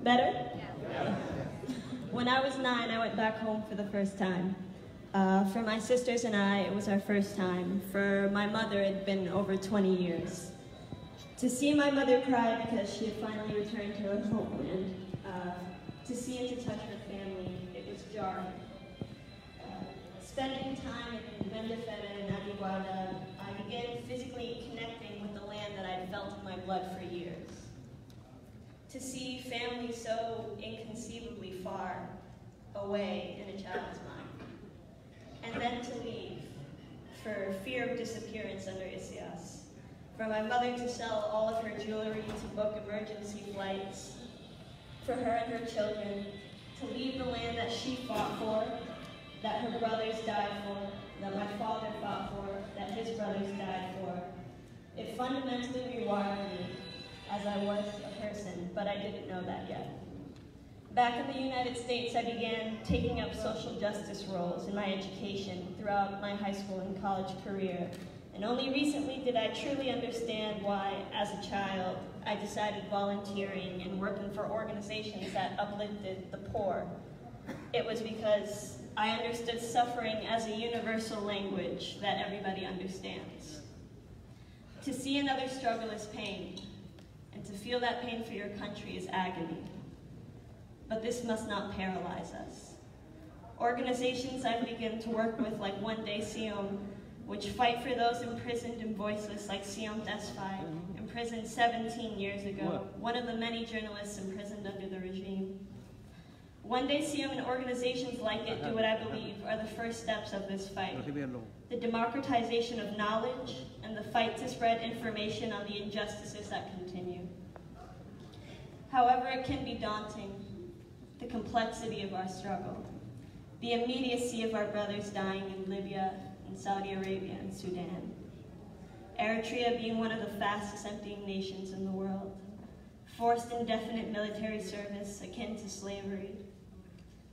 Better? When I was nine, I went back home for the first time. Uh, for my sisters and I, it was our first time. For my mother, it had been over 20 years. To see my mother cry because she had finally returned to her homeland, uh, to see and to touch her family, it was jarring. Uh, spending time in Mendefeta and Adiguada, I began physically connecting with the land that I'd felt in my blood for years to see family so inconceivably far away in a child's mind, and then to leave for fear of disappearance under Isias, for my mother to sell all of her jewelry to book emergency flights, for her and her children to leave the land that she fought for, that her brothers died for, that my father fought for, that his brothers died for. It fundamentally rewired me as I was person, but I didn't know that yet. Back in the United States, I began taking up social justice roles in my education throughout my high school and college career, and only recently did I truly understand why, as a child, I decided volunteering and working for organizations that uplifted the poor. It was because I understood suffering as a universal language that everybody understands. To see another struggle is pain, and to feel that pain for your country is agony. But this must not paralyze us. Organizations I've begun to work with like One Day Siom, which fight for those imprisoned and voiceless like Siom Desfai, imprisoned 17 years ago, one of the many journalists imprisoned under the regime. One day CM and organizations like it do what I believe are the first steps of this fight. The democratization of knowledge and the fight to spread information on the injustices that continue. However, it can be daunting, the complexity of our struggle, the immediacy of our brothers dying in Libya and Saudi Arabia and Sudan, Eritrea being one of the fastest emptying nations in the world, forced indefinite military service akin to slavery,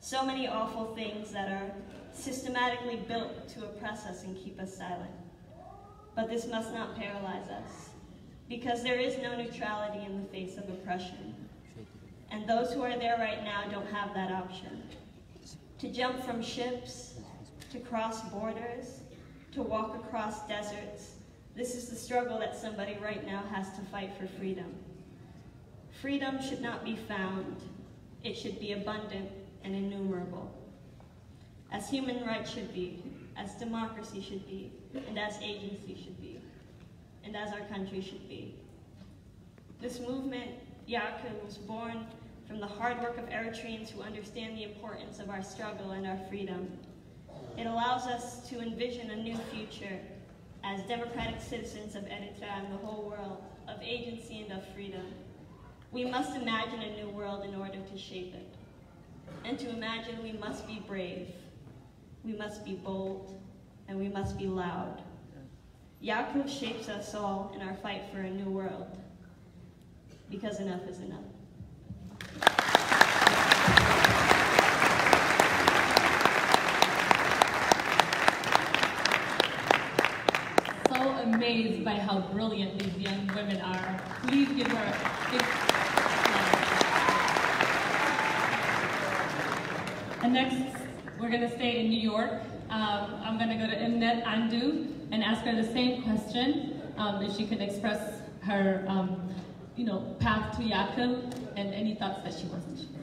so many awful things that are systematically built to oppress us and keep us silent. But this must not paralyze us, because there is no neutrality in the face of oppression. And those who are there right now don't have that option. To jump from ships, to cross borders, to walk across deserts, this is the struggle that somebody right now has to fight for freedom. Freedom should not be found. It should be abundant and innumerable. As human rights should be, as democracy should be, and as agency should be, and as our country should be. This movement, Yaakov, was born from the hard work of Eritreans who understand the importance of our struggle and our freedom. It allows us to envision a new future as democratic citizens of Eritrea and the whole world, of agency and of freedom. We must imagine a new world in order to shape it and to imagine we must be brave, we must be bold, and we must be loud. Yaakov shapes us all in our fight for a new world, because enough is enough. So amazed by how brilliant these young women are. Please give her a big And next, we're going to stay in New York. Um, I'm going to go to Imnet Andu and ask her the same question, um, if she can express her, um, you know, path to Yakim and any thoughts that she wants to share.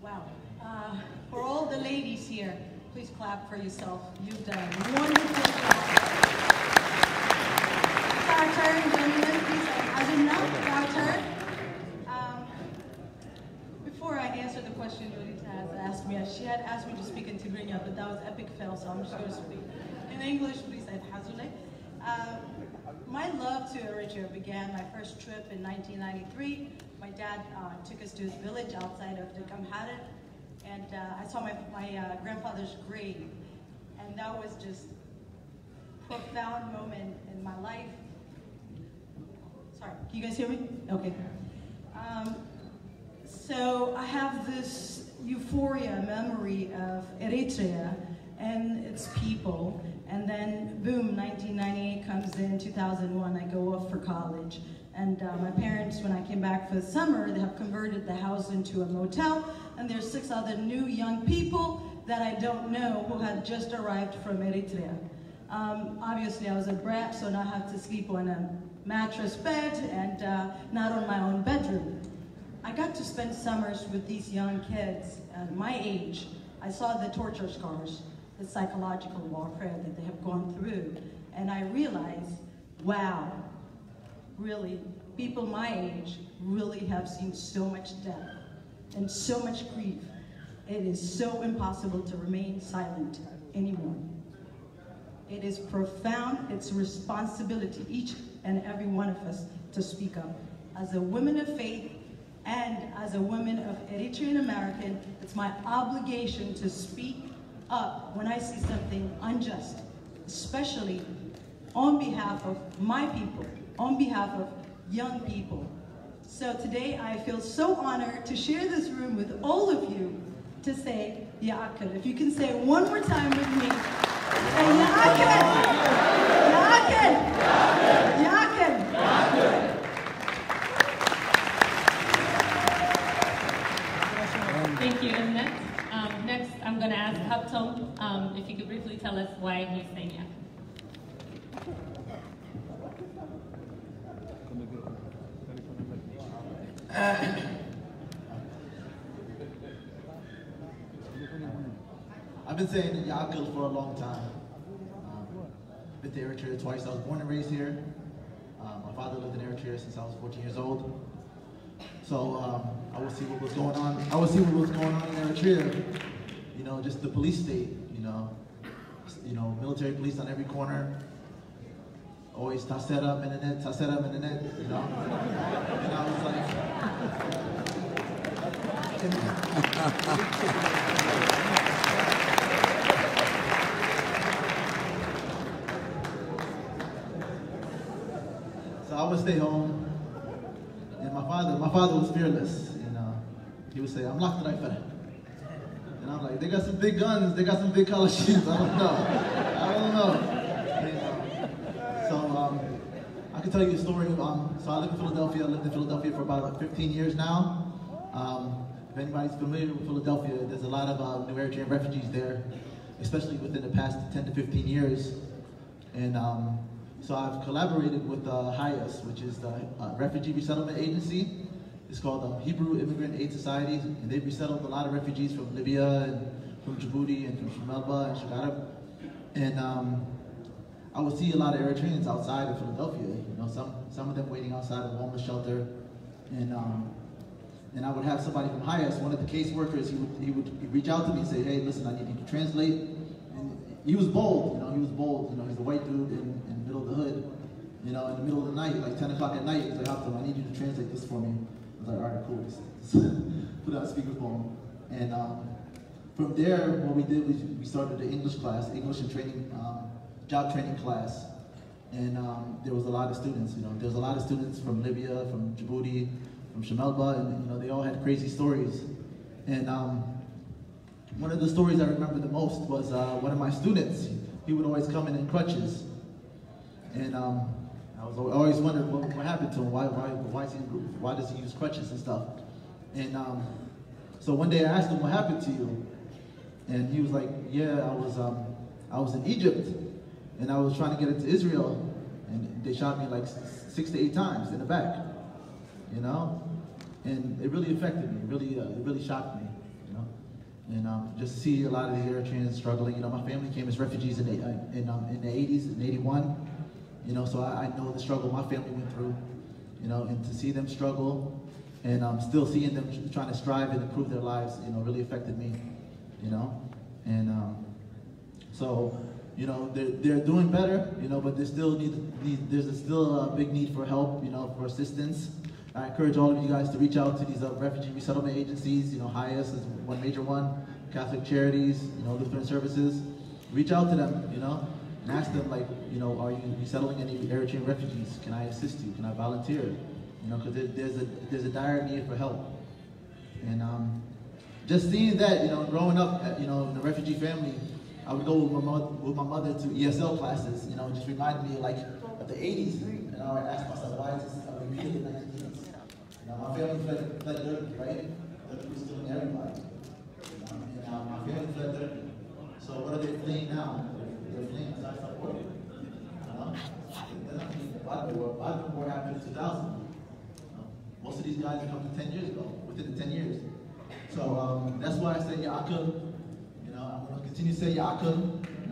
Wow. Uh, for all the ladies here, please clap for yourself. You've done wonderful job. It's our turn question Lolita has asked me. She had asked me to speak in Tigrinya, but that was epic fail, so I'm just going to speak in English. Please, Hazule. Uh, my love to Eritrea began my first trip in 1993. My dad uh, took us to his village outside of Dukamharit, and uh, I saw my, my uh, grandfather's grave, and that was just profound moment in my life. Sorry, can you guys hear me? Okay. Um, so I have this euphoria memory of Eritrea and its people. And then, boom, 1998 comes in, 2001, I go off for college. And uh, my parents, when I came back for the summer, they have converted the house into a motel. And there's six other new young people that I don't know who had just arrived from Eritrea. Um, obviously, I was a brat, so now I have to sleep on a mattress bed and uh, not on my own bedroom. I got to spend summers with these young kids my age. I saw the torture scars, the psychological warfare that they have gone through, and I realized, wow, really, people my age really have seen so much death and so much grief. It is so impossible to remain silent anymore. It is profound, it's responsibility, each and every one of us, to speak up. As a woman of faith, and as a woman of Eritrean American, it's my obligation to speak up when I see something unjust, especially on behalf of my people, on behalf of young people. So today I feel so honored to share this room with all of you to say Ya'akad. If you can say it one more time with me, say Ya'akad! I'm going to ask Haptong um, if you could briefly tell us why he's saying yeah. I've been saying Yakil for a long time. Um, been to Eritrea twice. I was born and raised here. Um, my father lived in Eritrea since I was 14 years old. So um, I would see what was going on. I would see what was going on in Eritrea you know, just the police state, you know, you know, military police on every corner, always toss that up the net. toss that up and then you know. and I was like, so I would stay home, and my father, my father was fearless, and He would say, "I'm locked right for that." And I am like, they got some big guns, they got some big color shoes. I don't know. I don't know. so um, I can tell you a story. Um, so I live in Philadelphia. I lived in Philadelphia for about like 15 years now. Um, if anybody's familiar with Philadelphia, there's a lot of uh, New Eritrean refugees there, especially within the past 10 to 15 years. And um, so I've collaborated with uh, HIAS, which is the uh, Refugee Resettlement Agency, it's called the um, Hebrew Immigrant Aid Society, and they resettled a lot of refugees from Libya and from Djibouti and from Shumelba and Shagharab. And um, I would see a lot of Eritreans outside of Philadelphia, you know, some, some of them waiting outside of homeless shelter. And, um, and I would have somebody from HIAS, one of the caseworkers, he would, he would reach out to me and say, hey, listen, I need you to translate. And he was bold, you know, he was bold, you know, he's a white dude in, in the middle of the hood, you know, in the middle of the night, like 10 o'clock at night, he's like, I need you to translate this for me was like, all right, cool, just put out speakerphone. And um, from there, what we did was we started the English class, English and training, um, job training class. And um, there was a lot of students, you know, there was a lot of students from Libya, from Djibouti, from Shemelba, and you know, they all had crazy stories. And um, one of the stories I remember the most was uh, one of my students, he would always come in in crutches. And um, I always wondered what, what happened to him. Why, why, why is he Why does he use crutches and stuff? And um, so one day I asked him, "What happened to you?" And he was like, "Yeah, I was, um, I was in Egypt, and I was trying to get into Israel, and they shot me like six to eight times in the back, you know." And it really affected me. It really, uh, it really shocked me, you know. And um, just see a lot of the Eritreans struggling. You know, my family came as refugees in the, uh, in, um, in the 80s, in 81 you know, so I, I know the struggle my family went through. You know, and to see them struggle, and um, still seeing them trying to strive and improve their lives, you know, really affected me. You know, and um, so you know they're, they're doing better. You know, but they still need, need there's still a big need for help. You know, for assistance. I encourage all of you guys to reach out to these uh, refugee resettlement agencies. You know, HIAS is one major one, Catholic Charities, you know, Lutheran Services. Reach out to them, you know and ask them like, you know, are you resettling any Eritrean refugees? Can I assist you? Can I volunteer? You know, because there's a there's a dire need for help. And um, just seeing that, you know, growing up, uh, you know, in a refugee family, I would go with my, mother, with my mother to ESL classes, you know, just reminded me like of the 80s. And I would ask myself, why is this a repeat of the 90s? You know, my family fled, fled Turkey, right? Turkey was killing everybody. You know, and my family fled Turkey. So what are they fleeing now? I most of these guys 10 years ago, within the 10 years. So um, that's why I say You know, I'm going to continue say Yaakov. You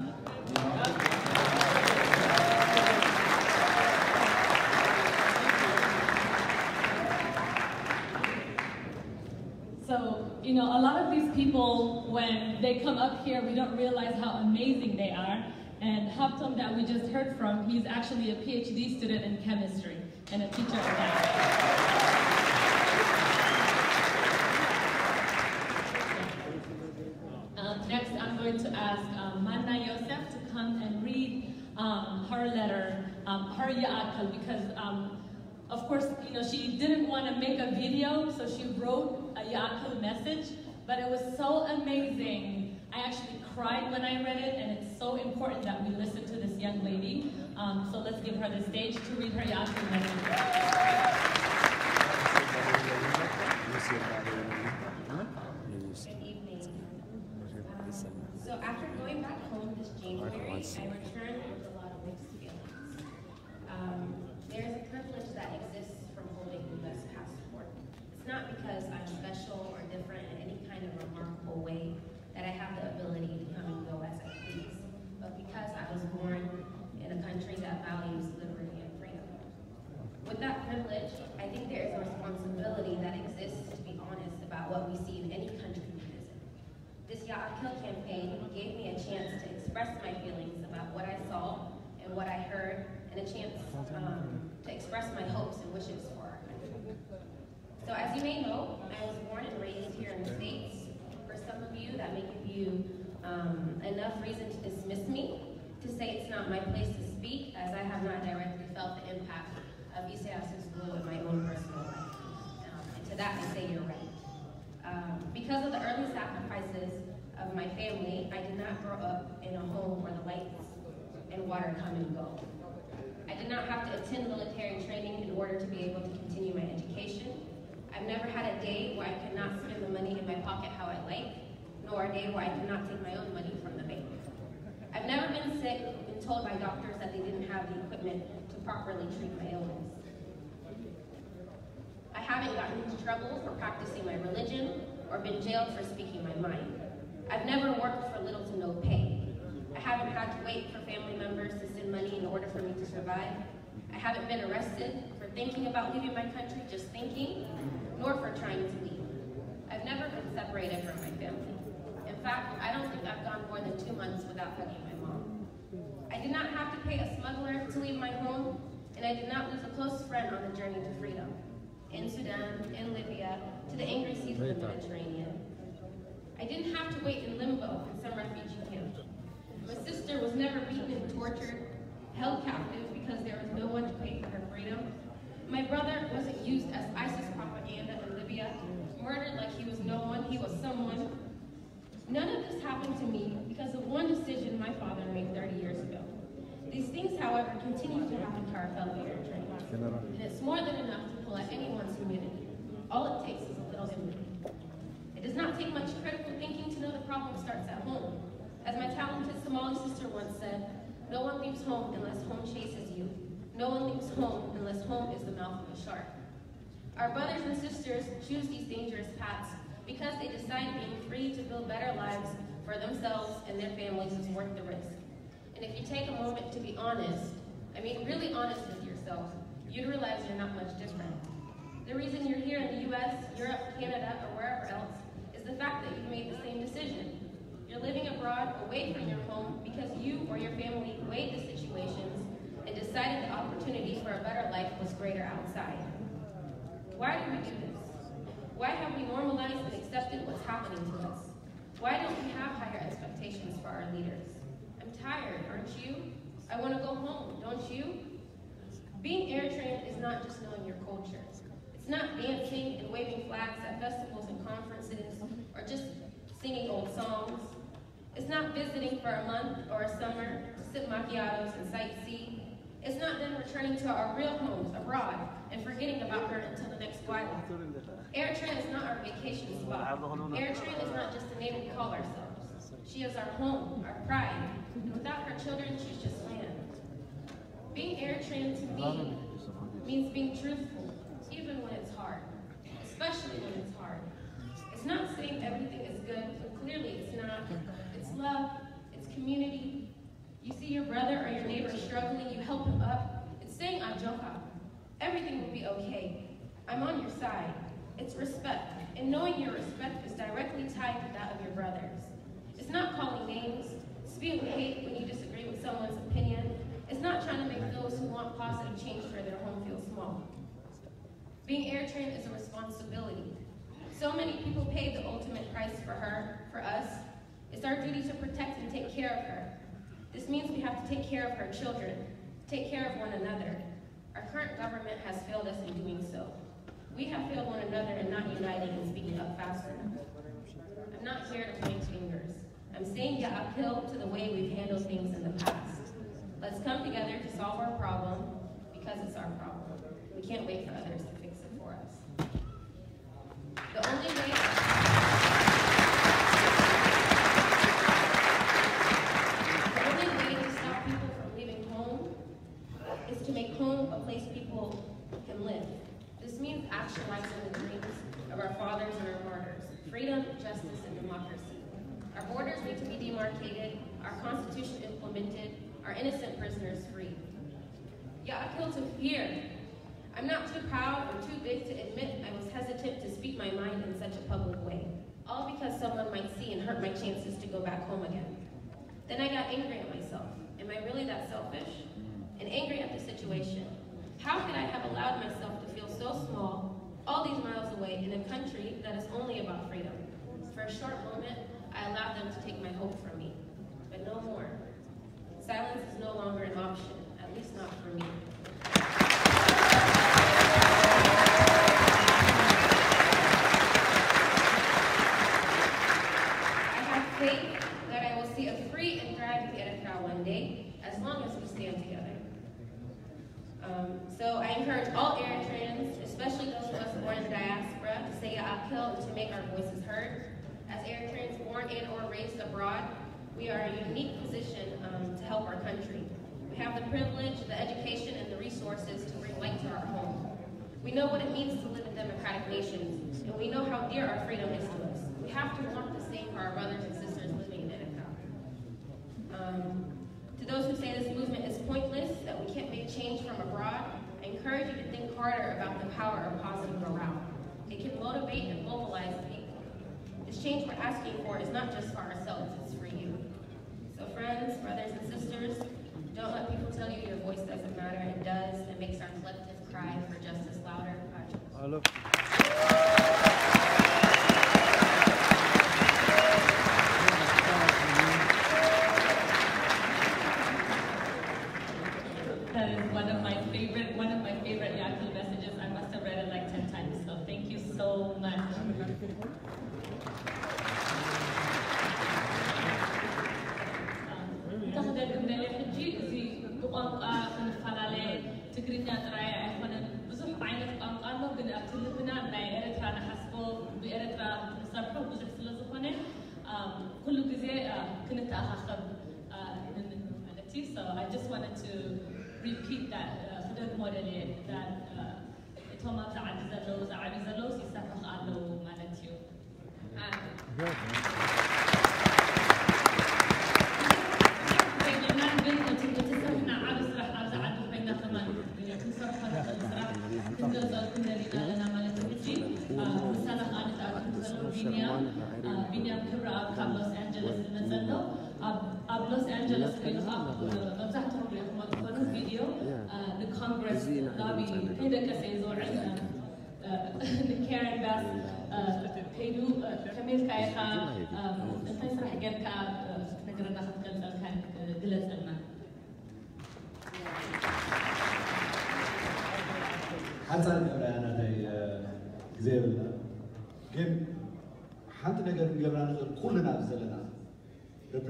know, you know, a lot of these people, when they come up here, we don't realize how amazing they are. And Haptom that we just heard from, he's actually a PhD student in chemistry and a teacher of um, next, I'm going to ask um, Manna Yosef to come and read um, her letter, um, her Ya'akal, because um, of course, you know, she didn't want to make a video, so she wrote a Ya'akal message, but it was so amazing. I actually cried when I read it, and it's so important that we listen to this young lady. Um, so let's give her the stage to read her Yasin message. Good evening. so after going back home this January, I returned with a lot of mixed feelings. Um, there's a privilege that exists from holding the U.S. passport. It's not because I'm special or and a chance um, to express my hopes and wishes for our country. So as you may know, I was born and raised here in the States. For some of you, that may give you um, enough reason to dismiss me, to say it's not my place to speak, as I have not directly felt the impact of East Absence Blue in my own personal life. Um, and to that, I say you're right. Um, because of the early sacrifices of my family, I did not grow up in a home where the lights and water come and go did not have to attend military training in order to be able to continue my education. I've never had a day where I could not spend the money in my pocket how I like, nor a day where I could not take my own money from the bank. I've never been sick and told by doctors that they didn't have the equipment to properly treat my illness. I haven't gotten into trouble for practicing my religion or been jailed for speaking my mind. I've never worked for little to no pay. I haven't had to wait for family members to and money in order for me to survive. I haven't been arrested for thinking about leaving my country, just thinking, nor for trying to leave. I've never been separated from my family. In fact, I don't think I've gone more than two months without hugging my mom. I did not have to pay a smuggler to leave my home, and I did not lose a close friend on the journey to freedom. In Sudan, in Libya, to the angry seas of the Mediterranean. I didn't have to wait in limbo in some refugee camp. My sister was never beaten and tortured, held captive because there was no one to pay for her freedom. My brother wasn't used as ISIS propaganda in Libya, murdered like he was no one, he was someone. None of this happened to me because of one decision my father made 30 years ago. These things, however, continue to happen to our fellow Eritreans, and it's more than enough to pull at anyone's humanity. All it takes is a little empathy. It does not take much critical thinking to know the problem starts at home. As my talented Somali sister once said, no one leaves home unless home chases you. No one leaves home unless home is the mouth of a shark. Our brothers and sisters choose these dangerous paths because they decide being free to build better lives for themselves and their families is worth the risk. And if you take a moment to be honest, I mean really honest with yourself, you'd realize you're not much different. The reason you're here in the US, Europe, Canada, or wherever else is the fact that you've made the same decision. You're living abroad away from your home because you or your family weighed the situations and decided the opportunity for a better life was greater outside. Why do we do this? Why have we normalized and accepted what's happening to us? Why don't we have higher expectations for our leaders? I'm tired, aren't you? I want to go home, don't you? Being Eritrean is not just knowing your culture. It's not dancing and waving flags at festivals and conferences or just singing old songs. It's not visiting for a month or a summer to sip macchiatos and sightsee. It's not then returning to our real homes abroad and forgetting about her until the next flight. AirTran is not our vacation spot. AirTran is not just a name we call ourselves. She is our home, our pride, and without her children, she's just land. Being AirTran to me means being truthful, even when it's hard, especially when it's hard. It's not saying everything is good, but clearly it's not love, it's community. You see your brother or your neighbor struggling, you help him up. It's saying, I'm Joka. Everything will be okay. I'm on your side. It's respect, and knowing your respect is directly tied to that of your brothers. It's not calling names, spewing hate when you disagree with someone's opinion. It's not trying to make those who want positive change for their home feel small. Being air trained is a responsibility. So many people paid the ultimate price for her, for us, it's our duty to protect and take care of her. This means we have to take care of her children, take care of one another. Our current government has failed us in doing so. We have failed one another in not uniting and speaking up faster. I'm not here to point fingers. I'm saying yeah, uphill to the way we've handled things in the past. Let's come together to solve our problem because it's our problem. We can't wait for others to fix it for us. The only way... live. This means actualizing the dreams of our fathers and our martyrs, freedom, justice, and democracy. Our borders need to be demarcated, our constitution implemented, our innocent prisoners freed. Yet I feel to fear. I'm not too proud or too big to admit I was hesitant to speak my mind in such a public way, all because someone might see and hurt my chances to go back home again. Then I got angry at myself. Am I really that selfish? And angry at the situation. How could I have allowed myself to feel so small, all these miles away, in a country that is only about freedom? For a short moment, I allowed them to take my hope from me, but no more. Silence is no longer an option, at least not for me. I have faith that I will see a free and thriving Eritrea one day, as long as we stand together. Um, so I encourage all Eritreans, especially those of us born in the diaspora, to say "I'll kill" to make our voices heard. As Eritreans born in or raised abroad, we are in a unique position um, to help our country. We have the privilege, the education, and the resources to bring light to our home. We know what it means to live in democratic nations, and we know how dear our freedom is to us. We have to want the same for our brothers and sisters living in Anacostia. Um, to those who say this movement is pointless, that we can't make change from abroad, I encourage you to think harder about the power of positive morale. It can motivate and mobilize people. This change we're asking for is not just for ourselves, it's for you. So friends, brothers and sisters, don't let people tell you your voice doesn't matter, it does, it makes our collective cry for justice louder. I love you.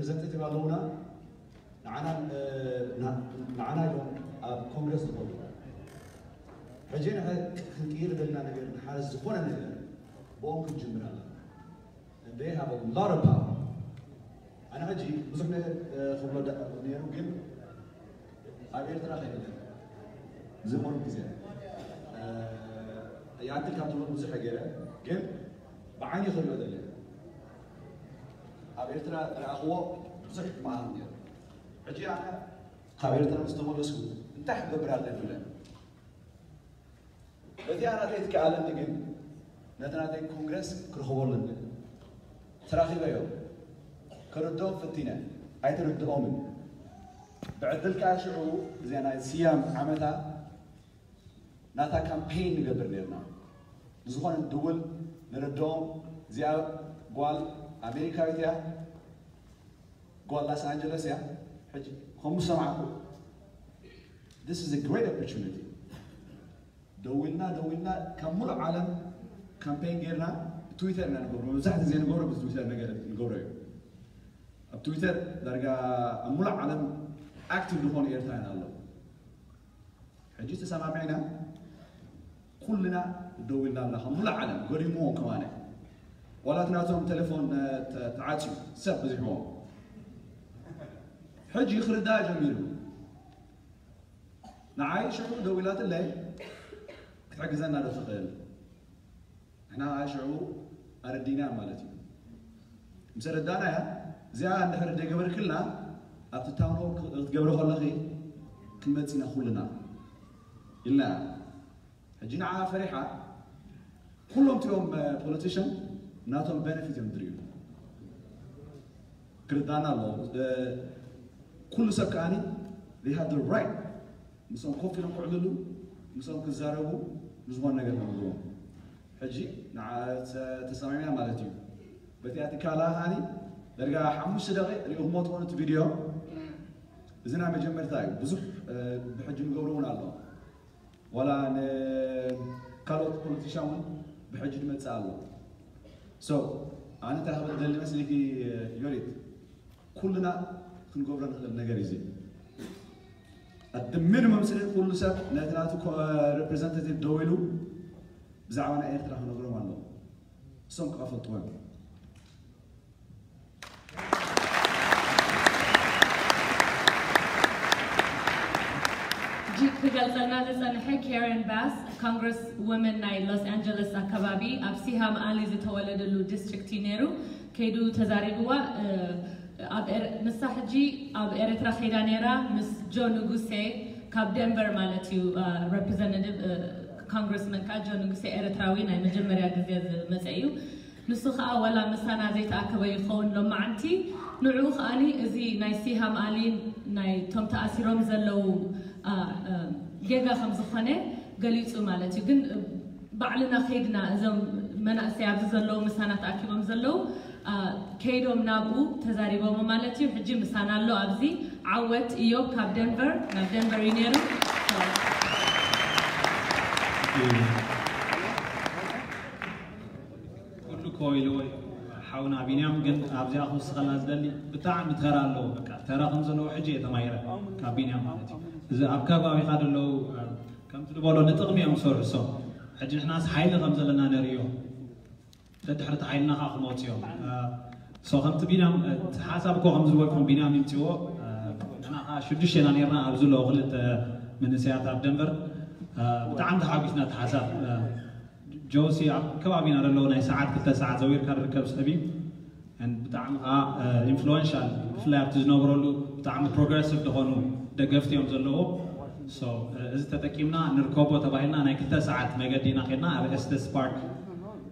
ريبريزنتيف يبالونا نعنا نعنا يوم كونغرس دبل حجينا كثير دلنا نقدر نحاول زبونا نقدر بونك جمرة and they have a lot of power أنا أجي مزحنا خبلا نيرو جيم هاي غير ترى خير زمان كذا آه، يعني تلك عطوا مزح غيره جيم بعاني خبلا دلنا قبيلتنا الأخوة بصح ما ندير عجي أنا قبيلتنا مستمر لسكو انتحب برالنا في الله በዚህ ኣናት ላይ ትከኣለኒ ግን ነቲ ናተይ ኮንግረስ ክረኽበሉኒ ተራኺበዮ ክርድኦም ፍቲነ ኣይትርድኦምን ብዕድልካ ሽዑ እዚኣ ናይ ስያም ዓመታ ናታ ካምፔይን ንገብር ነርና ንዝኾነ ድውል ንርድኦም እዚኣ ጓል أمريكا يا لوس أنجلوس يا هم سمعوا This is a great opportunity دوينا دوينا كمل عالم كامبين غيرنا تويتر نقول مزاح زين نقول بس تويتر نقول أب تويتر درجة مل عالم أكتر نكون إيرتاين الله حجيت سامعنا كلنا دوينا لهم مل عالم قريمون كمانه ولا تناتهم تليفون آه، تعاتيو سب زعما حج يخرج داعي جميل نعايش شعور دولات الليل كتعكزنا على تخيل احنا عايشه اردينا مالتي مسر الدانا يا زي عند حر دي قبر كلنا ابت تاون هو قبر خلقي كمتنا كلنا الا حجينا على فرحه كلهم تيوم بوليتيشن آه، ናቶም ቤነፊት እዮም ድርዩ ክርዳእና ኣለዎ ኩሉ ሰብ ከዓኒ they have the right ምስኦም ኮፍ ኢሎም ክዕልሉ ምስኦም ክዛረቡ ንዝኾነ ነገር ኣለዎም ሕጂ ተሰማሚና ማለት እዩ በቲያ እቲ ካላ ከዓኒ ዳርጋ ሓሙሽተ ደቂ ሪኦክሞ ትኾኑ እቲ ቪድዮ እዚ ናይ መጀመርታ እዩ ብዙሕ ብሕጂ ንገብሮ እውን ኣለዎ ዋላ ንካልኦት ፖለቲሻን እውን ብሕጂ ንመፅእ ኣለዎ سو انا ترى هبدا اللي مسلك يوريت كلنا كنقبر نخل at the minimum ممسلك كل سب نتراتو آه، representative دويلو بزعوانا ايرترا هنقولهم عنه سمك افلطوان ኬረን ባስ ካንግረስ ወመን ናይ ሎስ አንጀለስ አካባቢ ኣብ ሲሃም ኣሊ ዝተወለደሉ ዲስትሪክቲ ነይሩ ከይዱ ተዛሪብዋ ምሳ ሕጂ ኣብ ኤርትራ ከይዳ ነይራ ምስ ጆ ንጉሴ ካብ ደንቨር ማለት እዩ ረፕሬዘንታቲቭ ካንግረስመን ከዓ ጆ ንጉሴ ኤርትራዊ ናይ መጀመርያ ግዜ ዝመፀ እዩ ንሱ ከዓ ዋላ ምሳና ዘይተኣከበ ይኸውን ሎ መዓንቲ ንዕኡ ከዓኒ እዚ ናይ ሲሃም ኣሊ ናይ ቶም ተኣሲሮም ዘለው ጌጋ ከም ዝኾነ ገሊፁ ማለት እዩ ግን ባዕልና ከይድና እዞም መናእሰይ ኣብዚ ዘለዉ ምሳና ተኣኪቦም ዘለዉ ከይዶም ናብኡ ተዛሪቦም ማለት እዩ ሕጂ ምሳና ኣሎ ኣብዚ ዓወት እዮብ ካብ ደንቨር ናብ ደንቨር እዩ ነይሩ ኩሉ ከወኢሉ ወይ ሓውና ቢንያም ግን ኣብዚኣ ክውስኸላ ዝደሊ ብጣዕሚ ተራ ኣለዎ ተራ ከም ዘለዎ ሕጂ የተማይረ ካብ ቢንያም ማለት እዩ እዚ ኣብ ከባቢኻ ዘለዉ ከምቲ ዝበሎ ንጥቕሚ እዮም ሰርሶም ሕጂ ንሕናስ ሓይሊ ከም ዘለና ነርእዮ ተድሕርቲ ሓይልና ከዓ ክመፅ እዮም ከምቲ ቢናም ሓሳብኮ ከም ዝበልኩም ቢናም ይምፅዎ ንና ከዓ ሽዱሽተና ነርና ኣብ ዘለዎ ክልተ መንእሰያት ኣብ ደንበር ብጣዕሚ ተሓጒስና እቲ ሓሳብ ጆሲ ኣብ ከባቢና ዘለዎ ናይ ሰዓት ክልተ ሰዓት ዘዊርካ ዝርከብ ሰብ እዩ ብጣዕሚ ከዓ ኢንፍሉዌንሻል ብፍላይ ኣብቲ ዝነብረሉ ብጣዕሚ ፕሮግረሲቭ ዝኾኑ ደገፍትዮም ዘለዎ እዚ ተጠቂምና ንርከቦ ተባሂልና ናይ ክልተ ሰዓት መገዲ ኢና ከድና ኣብ ኤስተስ ፓርክ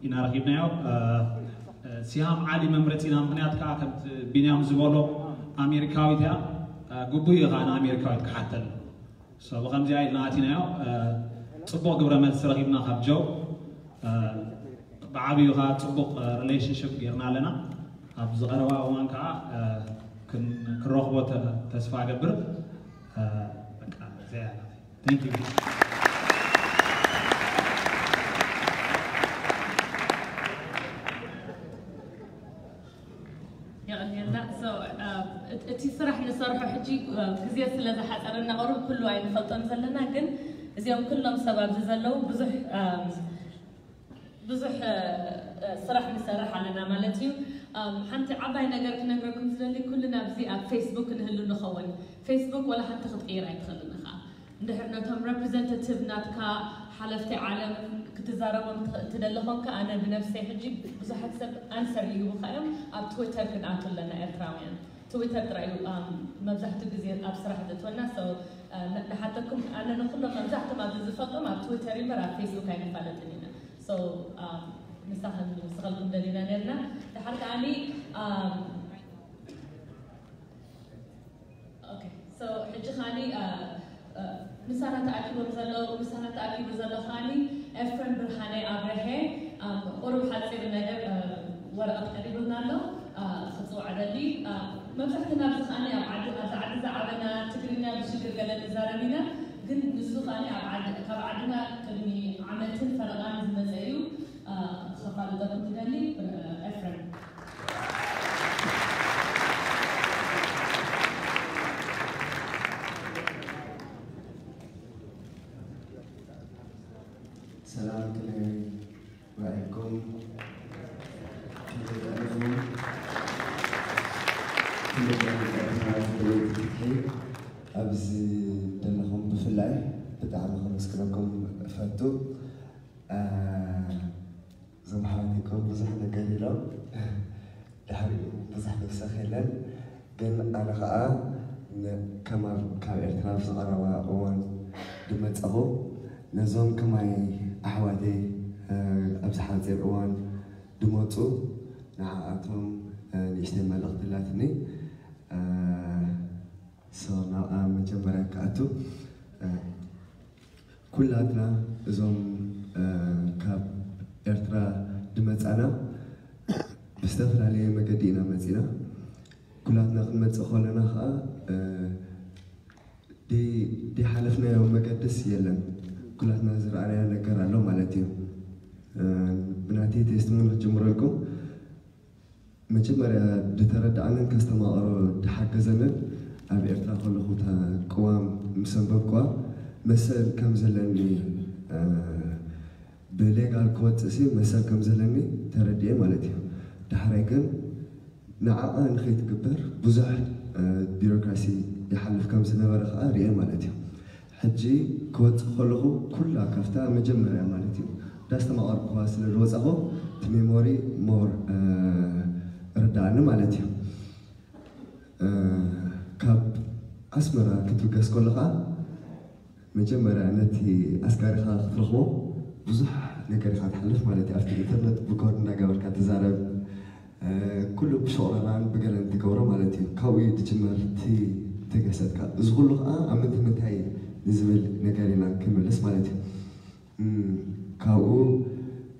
ኢና ረኪብናዮ ሲሃም ዓሊ መምረፂ ኢና ምክንያት ከዓ ከምቲ ቢንያም ዝበሎ ኣሜሪካዊት እያ ግቡእ እዩ ከዓ ንኣሜሪካዊት ክሓተል ብከምዚ ኢልና ኣቲናዮ ፅቡቅ ግብረ መልሲ ረኪብና ካብ ጆው ብዓብዩ ከዓ ፅቡቅ ሪሌሽንሽፕ ጌርና ኣለና ኣብ ዝቀረባ እዋን ከዓ ክንረክቦ ተስፋ ገብር በቃ እግዚአብሔር ቴንክ ዩ እቲ ስራሕ ንሰርሖ ሕጂ ግዜ ስለ ዝሓፀረና ቅሩብ ኩሉ ኣይንፈልጦን ዘለና ግን እዚኦም ኩሎም ሰብ ኣብዚ ዘለዉ ብዙሕ ብዙሕ ስራሕ ንሰርሕ ኣለና ማለት እዩ ሓንቲ ዓባይ ነገር ክነግረኩም ዝደሊ ኩልና ኣብዚ ኣብ ፌስቡክ ንህሉ ንኸውን فيسبوك ولا حتى ክትቀይር ኣይትኽእልን ኢኻ እንድሕር ነቶም ረፕሬዘንታቲቭ ናትካ ሓለፍቲ ዓለም ክትዛረቦም ትደሊ ኮንካ ኣነ ብነፍሰይ ሕጂ ብዙሓት ሰብ ኣንሰር ይህቡካ እዮም ኣብ ትዊተር ክንኣቱ ኣለና ኤርትራውያን ትዊተር ጥራይ መብዛሕትኡ ግዜ ኣብ ስራሕ ዘትወና ሰው ንሓተኩም ኣነ ንኩሎም መብዛሕቶም ኣብዚ ዝፈልጦም ኣብ ትዊተር እዩ በር ኣብ ፌስቡክ ኣይንፋለጥን ኢና ንሳኸን ንስኸልኩም ደሊና ነርና ድሓር ከዓኒ ሕጂ ከኒ ምሳና ተኣኪቦም ዘለዉ ምሳና ተኣኪቡ ዘሎ ከኒ ኤፍሬም ብርሃነ ኣብርሄ ቁሩብ ሓፂር ነገር ወረቐት ቀሪቡና ኣሎ ክፅዋዕ ደሊ መብዛሕትና ብዚ ከዓኒ ኣብ ዓዲ ኣብዚ ዓዲ ዝዓበና ትግርኛ ብሽግር ገለ ንዛረብ ኢና ግን ንሱ ከዓኒ ካብ ዓድና ቅድሚ ዓመትን ፈለቓን ዝመፀ እዩ ከፋልጠኩም ትደሊ العظيم ኣብዚ ዘለኹም ብፍላይ ብጣዕሚ ከመስክረኩም ፈቱ እዞም ሓወቲኩም ብዙሕ ነገር ኢሎም ድሕሪኡ ብዙሕ ምብሳኽ የለን ግን ኣነ ከዓ ካብ ኤርትራ ብዝቐረባ እዋን ድመፀኹ ነዞም ከማይ ኣሕዋተይ ابزح حاضر اوان دموتو نعاتهم آه، نشتي ملغت لاتني صرنا آه، آه، مجبرة كاتو كل عدنا زوم كاب ارترا دمت انا بستغفر عليه مجدينا مزينا كل عدنا قمت خا دي دي حلفنا يوم مقدس يلا كل عدنا زرعنا نكر على بناتي تيستمون الجمهور لكم مجمرة بترد عنن كستما أرو دحق زنن أبي أرتاح الله خوتا قوام مسبب قوام مثل كم زلني بلغ على قوات سي مثل كم زلني تردي مالتي دحرقن نعاقان خيط كبر بزح بيروكراسي يحلف كم سنة ورخ آريا مالتي حجي قوات خلقو كلها كفتا مجمرة مالتي ዳስተማቀር እኳ ስለ ዝወፀኹ እቲ ሜሞሪ ሞር ርዳእኒ ማለት እዩ ካብ ኣስመራ ክትብገስ ከሉ ከዓ መጀመርያ ነቲ ኣስጋሪኻ ክትረኽቦ ብዙሕ ነገር ኢኻ ትሓልፍ ማለት እዩ ኣብቲ ኢንተርነት ብኮድ እናገበርካ ትዛረብ ኩሉ ብሸቕረናን ብገለን ትገብሮ ማለት እዩ ካብኡ ትጅመር እቲ እዚ ኩሉ ከዓ ኣብ ምንታይ ምንታይ ንዝብል ነገር ኢና ክምልስ ማለት እዩ ካብኡ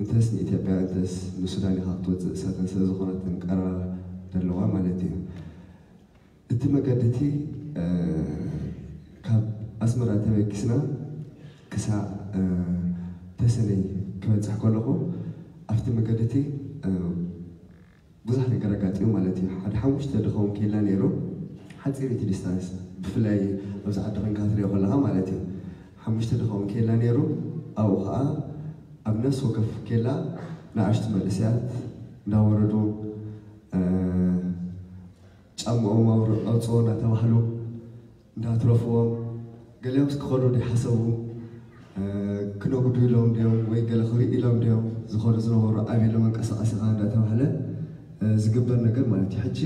እንተስ ንኢትዮጵያ እንተስ ንሱዳን ኢኻ ክትወፅእ እሳተን ስለ ዝኾነትን ቀረባ ዘለዋ ማለት እዩ እቲ መገዲ እቲ ካብ ኣስመራ ተበኪስና ክሳዕ ተሰነይ ክበፅሕ ከለኹ ኣብቲ መገዲ እቲ ብዙሕ ነገር ኣጋጢሙ ማለት እዩ ሓደ ሓሙሽተ ድኸውን ከይላ ነይሩ ሓፂር እቲ ዲስታንስ ብፍላይ ኣብዛ ዓዲ ኮንካ ትሪኦ ከለካ ማለት እዩ ሓሙሽተ ድኸውን ከይላ ነይሩ ኣብኡ ከዓ ኣብነስ ወከፍ ኬላ ንኣሽቲ መንእሰያት እንዳወረዱ ጫምኦም ኣውፅኦ እናተባህሉ እንዳትረፍዎም ገሊኦም ክኸዱ ዲሓሰቡ ክነጉዱ ኢሎም ድዮም ወይ ገለ ክርኢ ኢሎም ድዮም ዝኸዱ ዝነበሩ ዓብሎ መንቀሳቀሲኻ እንዳተባህለ ዝግበር ነገር ማለት እዩ ሕጂ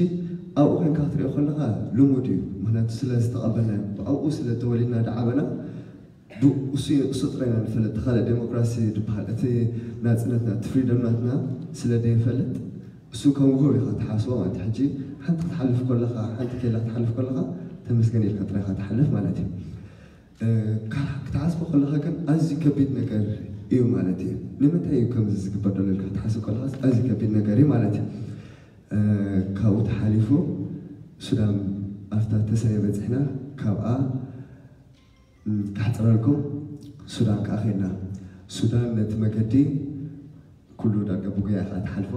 ኣብኡ ኮንካ ክትሪኦ ከለካ ልሙድ እዩ ምክንያቱ ስለዝተቐበልናዮ ኣብኡ ስለተወሊድና ዳዓበና እሱ ጥራይና ንፈልጥ ካለ ዴሞክራሲ ትበሃል እቲ ናፅነትና እቲ ፍሪደምናትና ስለደይፈልጥ እሱ ከምግብ ኢኻ ትሓስቦ ማለት ሕጂ ሓንቲ ክትሓልፍ ከለካ ሓንቲ ከላ ክትሓልፍ ከለካ ተመስገን ኢልካ ጥራይካ ትሓልፍ ማለት እዩ ክትሓስቦ ከለካ ግን ኣዝዩ ከቢድ ነገር እዩ ማለት እዩ ንምንታይ እዩ ከምዚ ዝግበር ደሎ ኢልካ ክትሓስብ ከለካ ኣዝዩ ከቢድ ነገር እዩ ማለት እዩ ካብኡ ተሓሊፉ ሱዳን ኣብታ ተሰነ በፂሕና ካብኣ ተሓፀበልኩም ሱዳን ከዓ ኸይድና ሱዳን ነቲ መገዲ ኩሉ ዳጋ ብጉያ ከዓ ተሓልፎ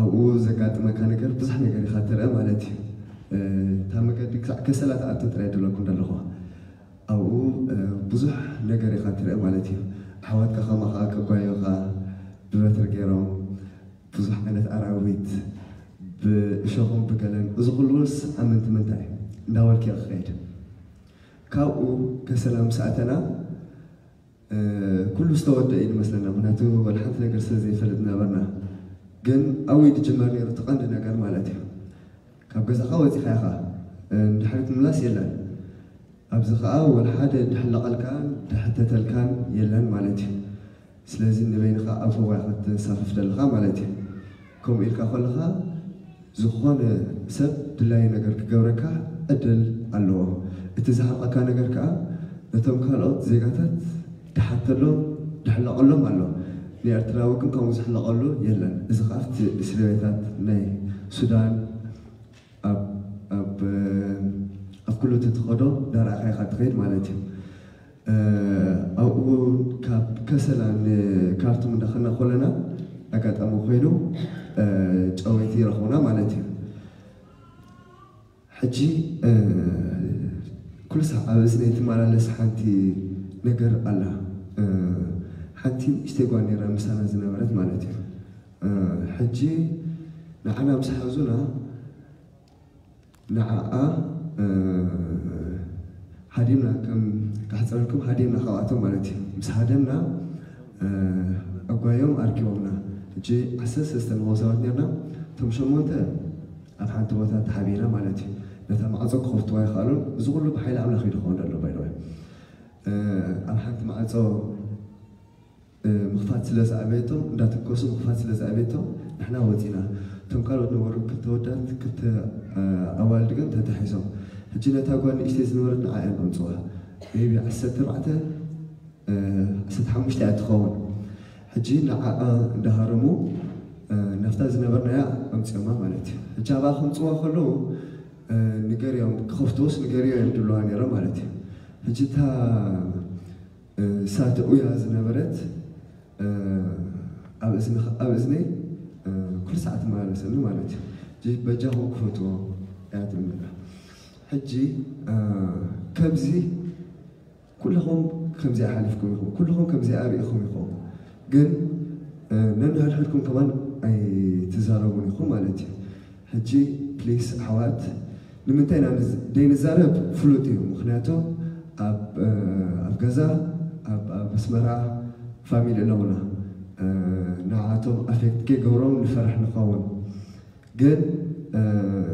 ኣብኡ ዘጋጥመካ ነገር ብዙሕ ነገር ኢኻ ትርአ ማለት እዩ እታ መገዲ ክሳዕ ከሰላ ተኣቱ ጥራይ ደለኩ እንዳለኹ ኣብኡ ብዙሕ ነገር ኢኻ ትርአ ማለት እዩ ኣሕዋትካ ከማኸ ከጓዮኻ ብበትሪ ገይሮም ብዙሕ ዓይነት ኣራዊት ብእሾኹም ብገለን እዚ ኩሉ ኣመንቲ ምንታይ እዩ እንዳወልኪ ኢኸ ክኸይድ ካብኡ ከሰላም ሰዓተና ኩሉ ዝተወድአ እዩ ንመስለና ምክንያቱ ሓንቲ ነገር ስለ ዘይፈልጥ ነበርና ግን ኣብይ ድጅመር ነይሩ እቲ ቀንዲ ነገር ማለት እዩ ካብ ገዛኻ ወፂኻ ኢኻ ንድሕሪት ምምላስ የለን ኣብዚ ከዓ ወል ሓደ ድሕለቐልካን ድሕተተልካን የለን ማለት እዩ ስለዚ ንበይንኻ ኣብ ፈዋይ ክትሳፍፍ ዘለኻ ማለት እዩ ከምኡ ኢልካ ከለኻ ዝኾነ ሰብ ድላይ ነገር ክገብረካ ዕድል ኣለዎ እቲ ዝሃቐካ ነገር ከዓ ነቶም ካልኦት ዜጋታት ድሓተሎ ድሕለቐሎም ኣሎ ንኤርትራዊ ግን ከምኡ ዝሕለቐሉ የለን እዚ ከዓ እቲ እስር ቤታት ናይ ሱዳን ኣብ ኩሉ እትትኸዶ ዳርኣኻይኻ ትኸይድ ማለት እዩ ኣብኡ ካብ ከሰላ ንካርቱም እንዳኸና ከለና ኣጋጣሚ ኮይኑ ጨወይቲ ይረኽቡና ማለት እዩ ሕጂ ኩሉ ሰብ ኣብ እዝነይ ትመላለስ ሓንቲ ነገር ኣላ ሓንቲ ንእሽተይ ጓል ነራ ምሳና ዝነበረት ማለት እዩ ሕጂ ንዓና ምስ ሓዙና ንዓኣ ሃዲምና ከም ካሕፀበልኩም ሃዲምና ካብኣቶም ማለት እዩ ምስ ሃደምና ኣጓዮም ኣርኪቦምና እጂ ዓሰርተ ሰለስተ ንኮሰባት ነርና እቶም ሸሞንተ ኣብ ሓንቲ ቦታ ተሓቢራ ማለት እዩ هذا ما أزوك خوف توي خالو زغلو بحال عمل خير خون دلو باي روي أنا أه، حتى ما أزو أه، مخفات سلاز عبيتو داتو كوسو مخفات سلاز عبيتو نحنا وزينا تم قالوا إنه ورب كنت ودات كنت أه، أول دقن تتحيزو هجينا تاقوان إشتيز نورد نعاين أنصوها بيبي عسات ربعته عسات حمش تاعت خون هجينا دهارمو نفتاز نبرنا يا أمسيوما مالتي هجابا خمسوها خلوه نگریم خفتوس نگریم دلوانی را مالتی. هچی تا ساعت اوی از نبرد، از نخ از نی کل ساعت مالش نی مالتی. چی بچه ها خفتو عادت میل. هچی کبزی كل خم خمزة حالف كم يخو كل خم خمزة آري يخو يخو حلكم كمان أي تزارعوني خو مالتي هجي بليس حوات نمنتين أنا دين زارب فلوتي ومخناتو أب أب غزة أب أب سمرة فاميل نونا أه نعاتو أفكت كي قورون لفرح نقاوم قد أه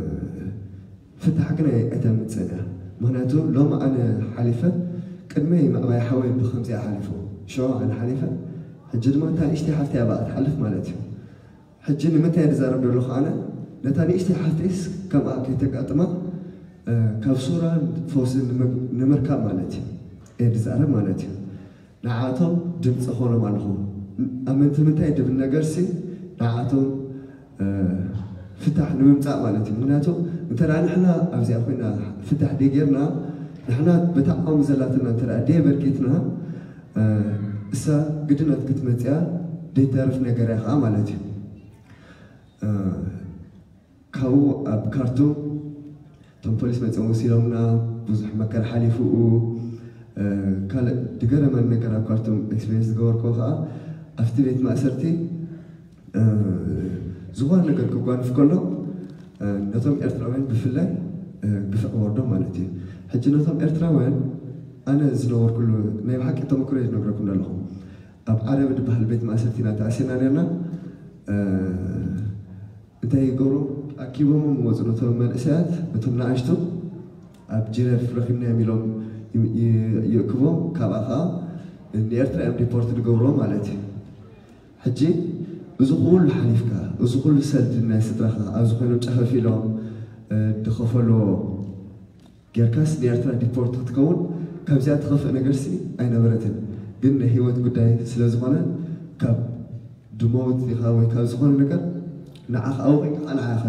فتحكنا أتم تسنة مخناتو لو ما أنا حليفة قد ما يمقبايا حوالي بخمسة حليفو شو أنا حليفة؟ حجد ما تاني اشتي حالتي أبقى تحلف مالتي حجد متى يا زارب نتاني اشتي حالتي كم أكيد تقاطمه ካብ ሱራ ፈውሲ ንምርካብ ማለት እዩ ኤድዛረብ ማለት እዩ ንዓቶም ድምፂ ኾኖም ኣለኹ ኣመንቲ ምንታይ ድብል ነገርሲ ንዓቶም ፍታሕ ንምምፃእ ማለት እዩ ምክንያቱ እንተ ንሕና ኣብዚኣ ኮይና ፍታሕ ደ ንሕና በታ ዘላትና እንተ ደ በርቂትና እሳ ግድናት ክትመፅያ ደይተርፍ ነገር ያ ከዓ ማለት እዩ ካብኡ ኣብ ካርቱም تنفل سمعت موسيلمنا بزح مكر حالي فوقو ካልእ ድገረመኒ ነገር ኣብ ካብቶም ኤክስፔሪንስ ዝገበርኮ ከዓ ኣብቲ ቤት ማእሰርቲ ዝኾነ ነገር ክጓንፍ ከሎ ነቶም ኤርትራውያን ብፍላይ ግፍዕ ወርዶ ማለት እዩ ሕጂ ነቶም ኤርትራውያን ኣነ ዝነበርኩሉ ናይ ብሓቂ ተመክሮ ዝነግረኩም ኣለኹ ኣብ ዓረብ ዝበሃል ቤት ማእሰርቲ ኢና ተኣሲና ነርና እንታይ ይገብሩ ኣኪቦም ወፁ ነቶም መንእሰያት ነቶም ንኣሽቱ ኣብ ጀነፍ ረኪብና እዮም ኢሎም ይእክቦም ካብኣ ከዓ ንኤርትራ እዮም ሪፖርት ንገብሮም ማለት እዩ ሕጂ እዚ ኩሉ ሓሊፍካ እዚ ኩሉ ሰልድ ናይ ስድራካ ኣብዚ ኮይኖም ጨፈፍ ኢሎም ድኸፈሎ ጌርካስ ንኤርትራ ዲፖርት ክትከውን ካብዚኣ ትኸፍእ ነገርሲ ኣይነበረትን ግን ናይ ሂወት ጉዳይ ስለ ዝኾነ ካብ ድሞውት ኢኻ ወይ ካብ ዝኾነ ነገር ንዓኻ እውን ንዓንዓኻ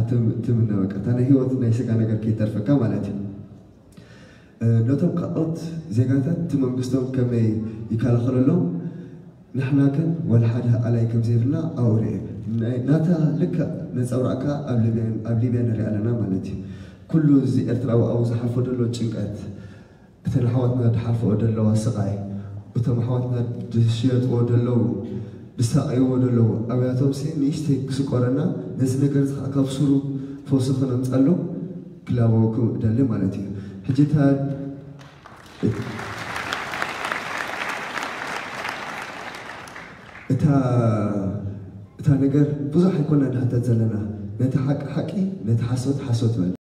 ትምነበካ እታ ናይ ሂወት ናይ ስጋ ነገር ከይተርፈካ ማለት እዩ ነቶም ካልኦት ዜጋታት እቲ መንግስቶም ከመይ ይከላኸለሎም ንሕና ግን ወላ ሓደ ኣላይ ከም ዘይብልና ኣብኡ ርአ ናታ ልክዕ ነፀብራቕካ ኣብ ሊብያ ንሪኢ ኣለና ማለት እዩ ኩሉ እዚ ኤርትራዊ ኣብኡ ዝሓልፎ ደሎ ጭንቀት እተን ኣሕዋትና ድሓልፈኦ ዘለዋ ስቃይ እቶም ኣሕዋትና ድሽየጥዎ ደለዉ ድሳቀይዎ ደለዉ ኣብያቶም ሲ ንእሽተይ ክስቆረና ነዚ ነገር ካብ ስሩ ተወሰኺ ነምፃሎ ክላበወኩም ዳለ ማለት እዩ ሕጂ እታ ነገር ብዙሕ ኣይኮና ንሕተት ዘለና ነቲ ሓቂ ሓቂ ነቲ ሓሶት ሓሶት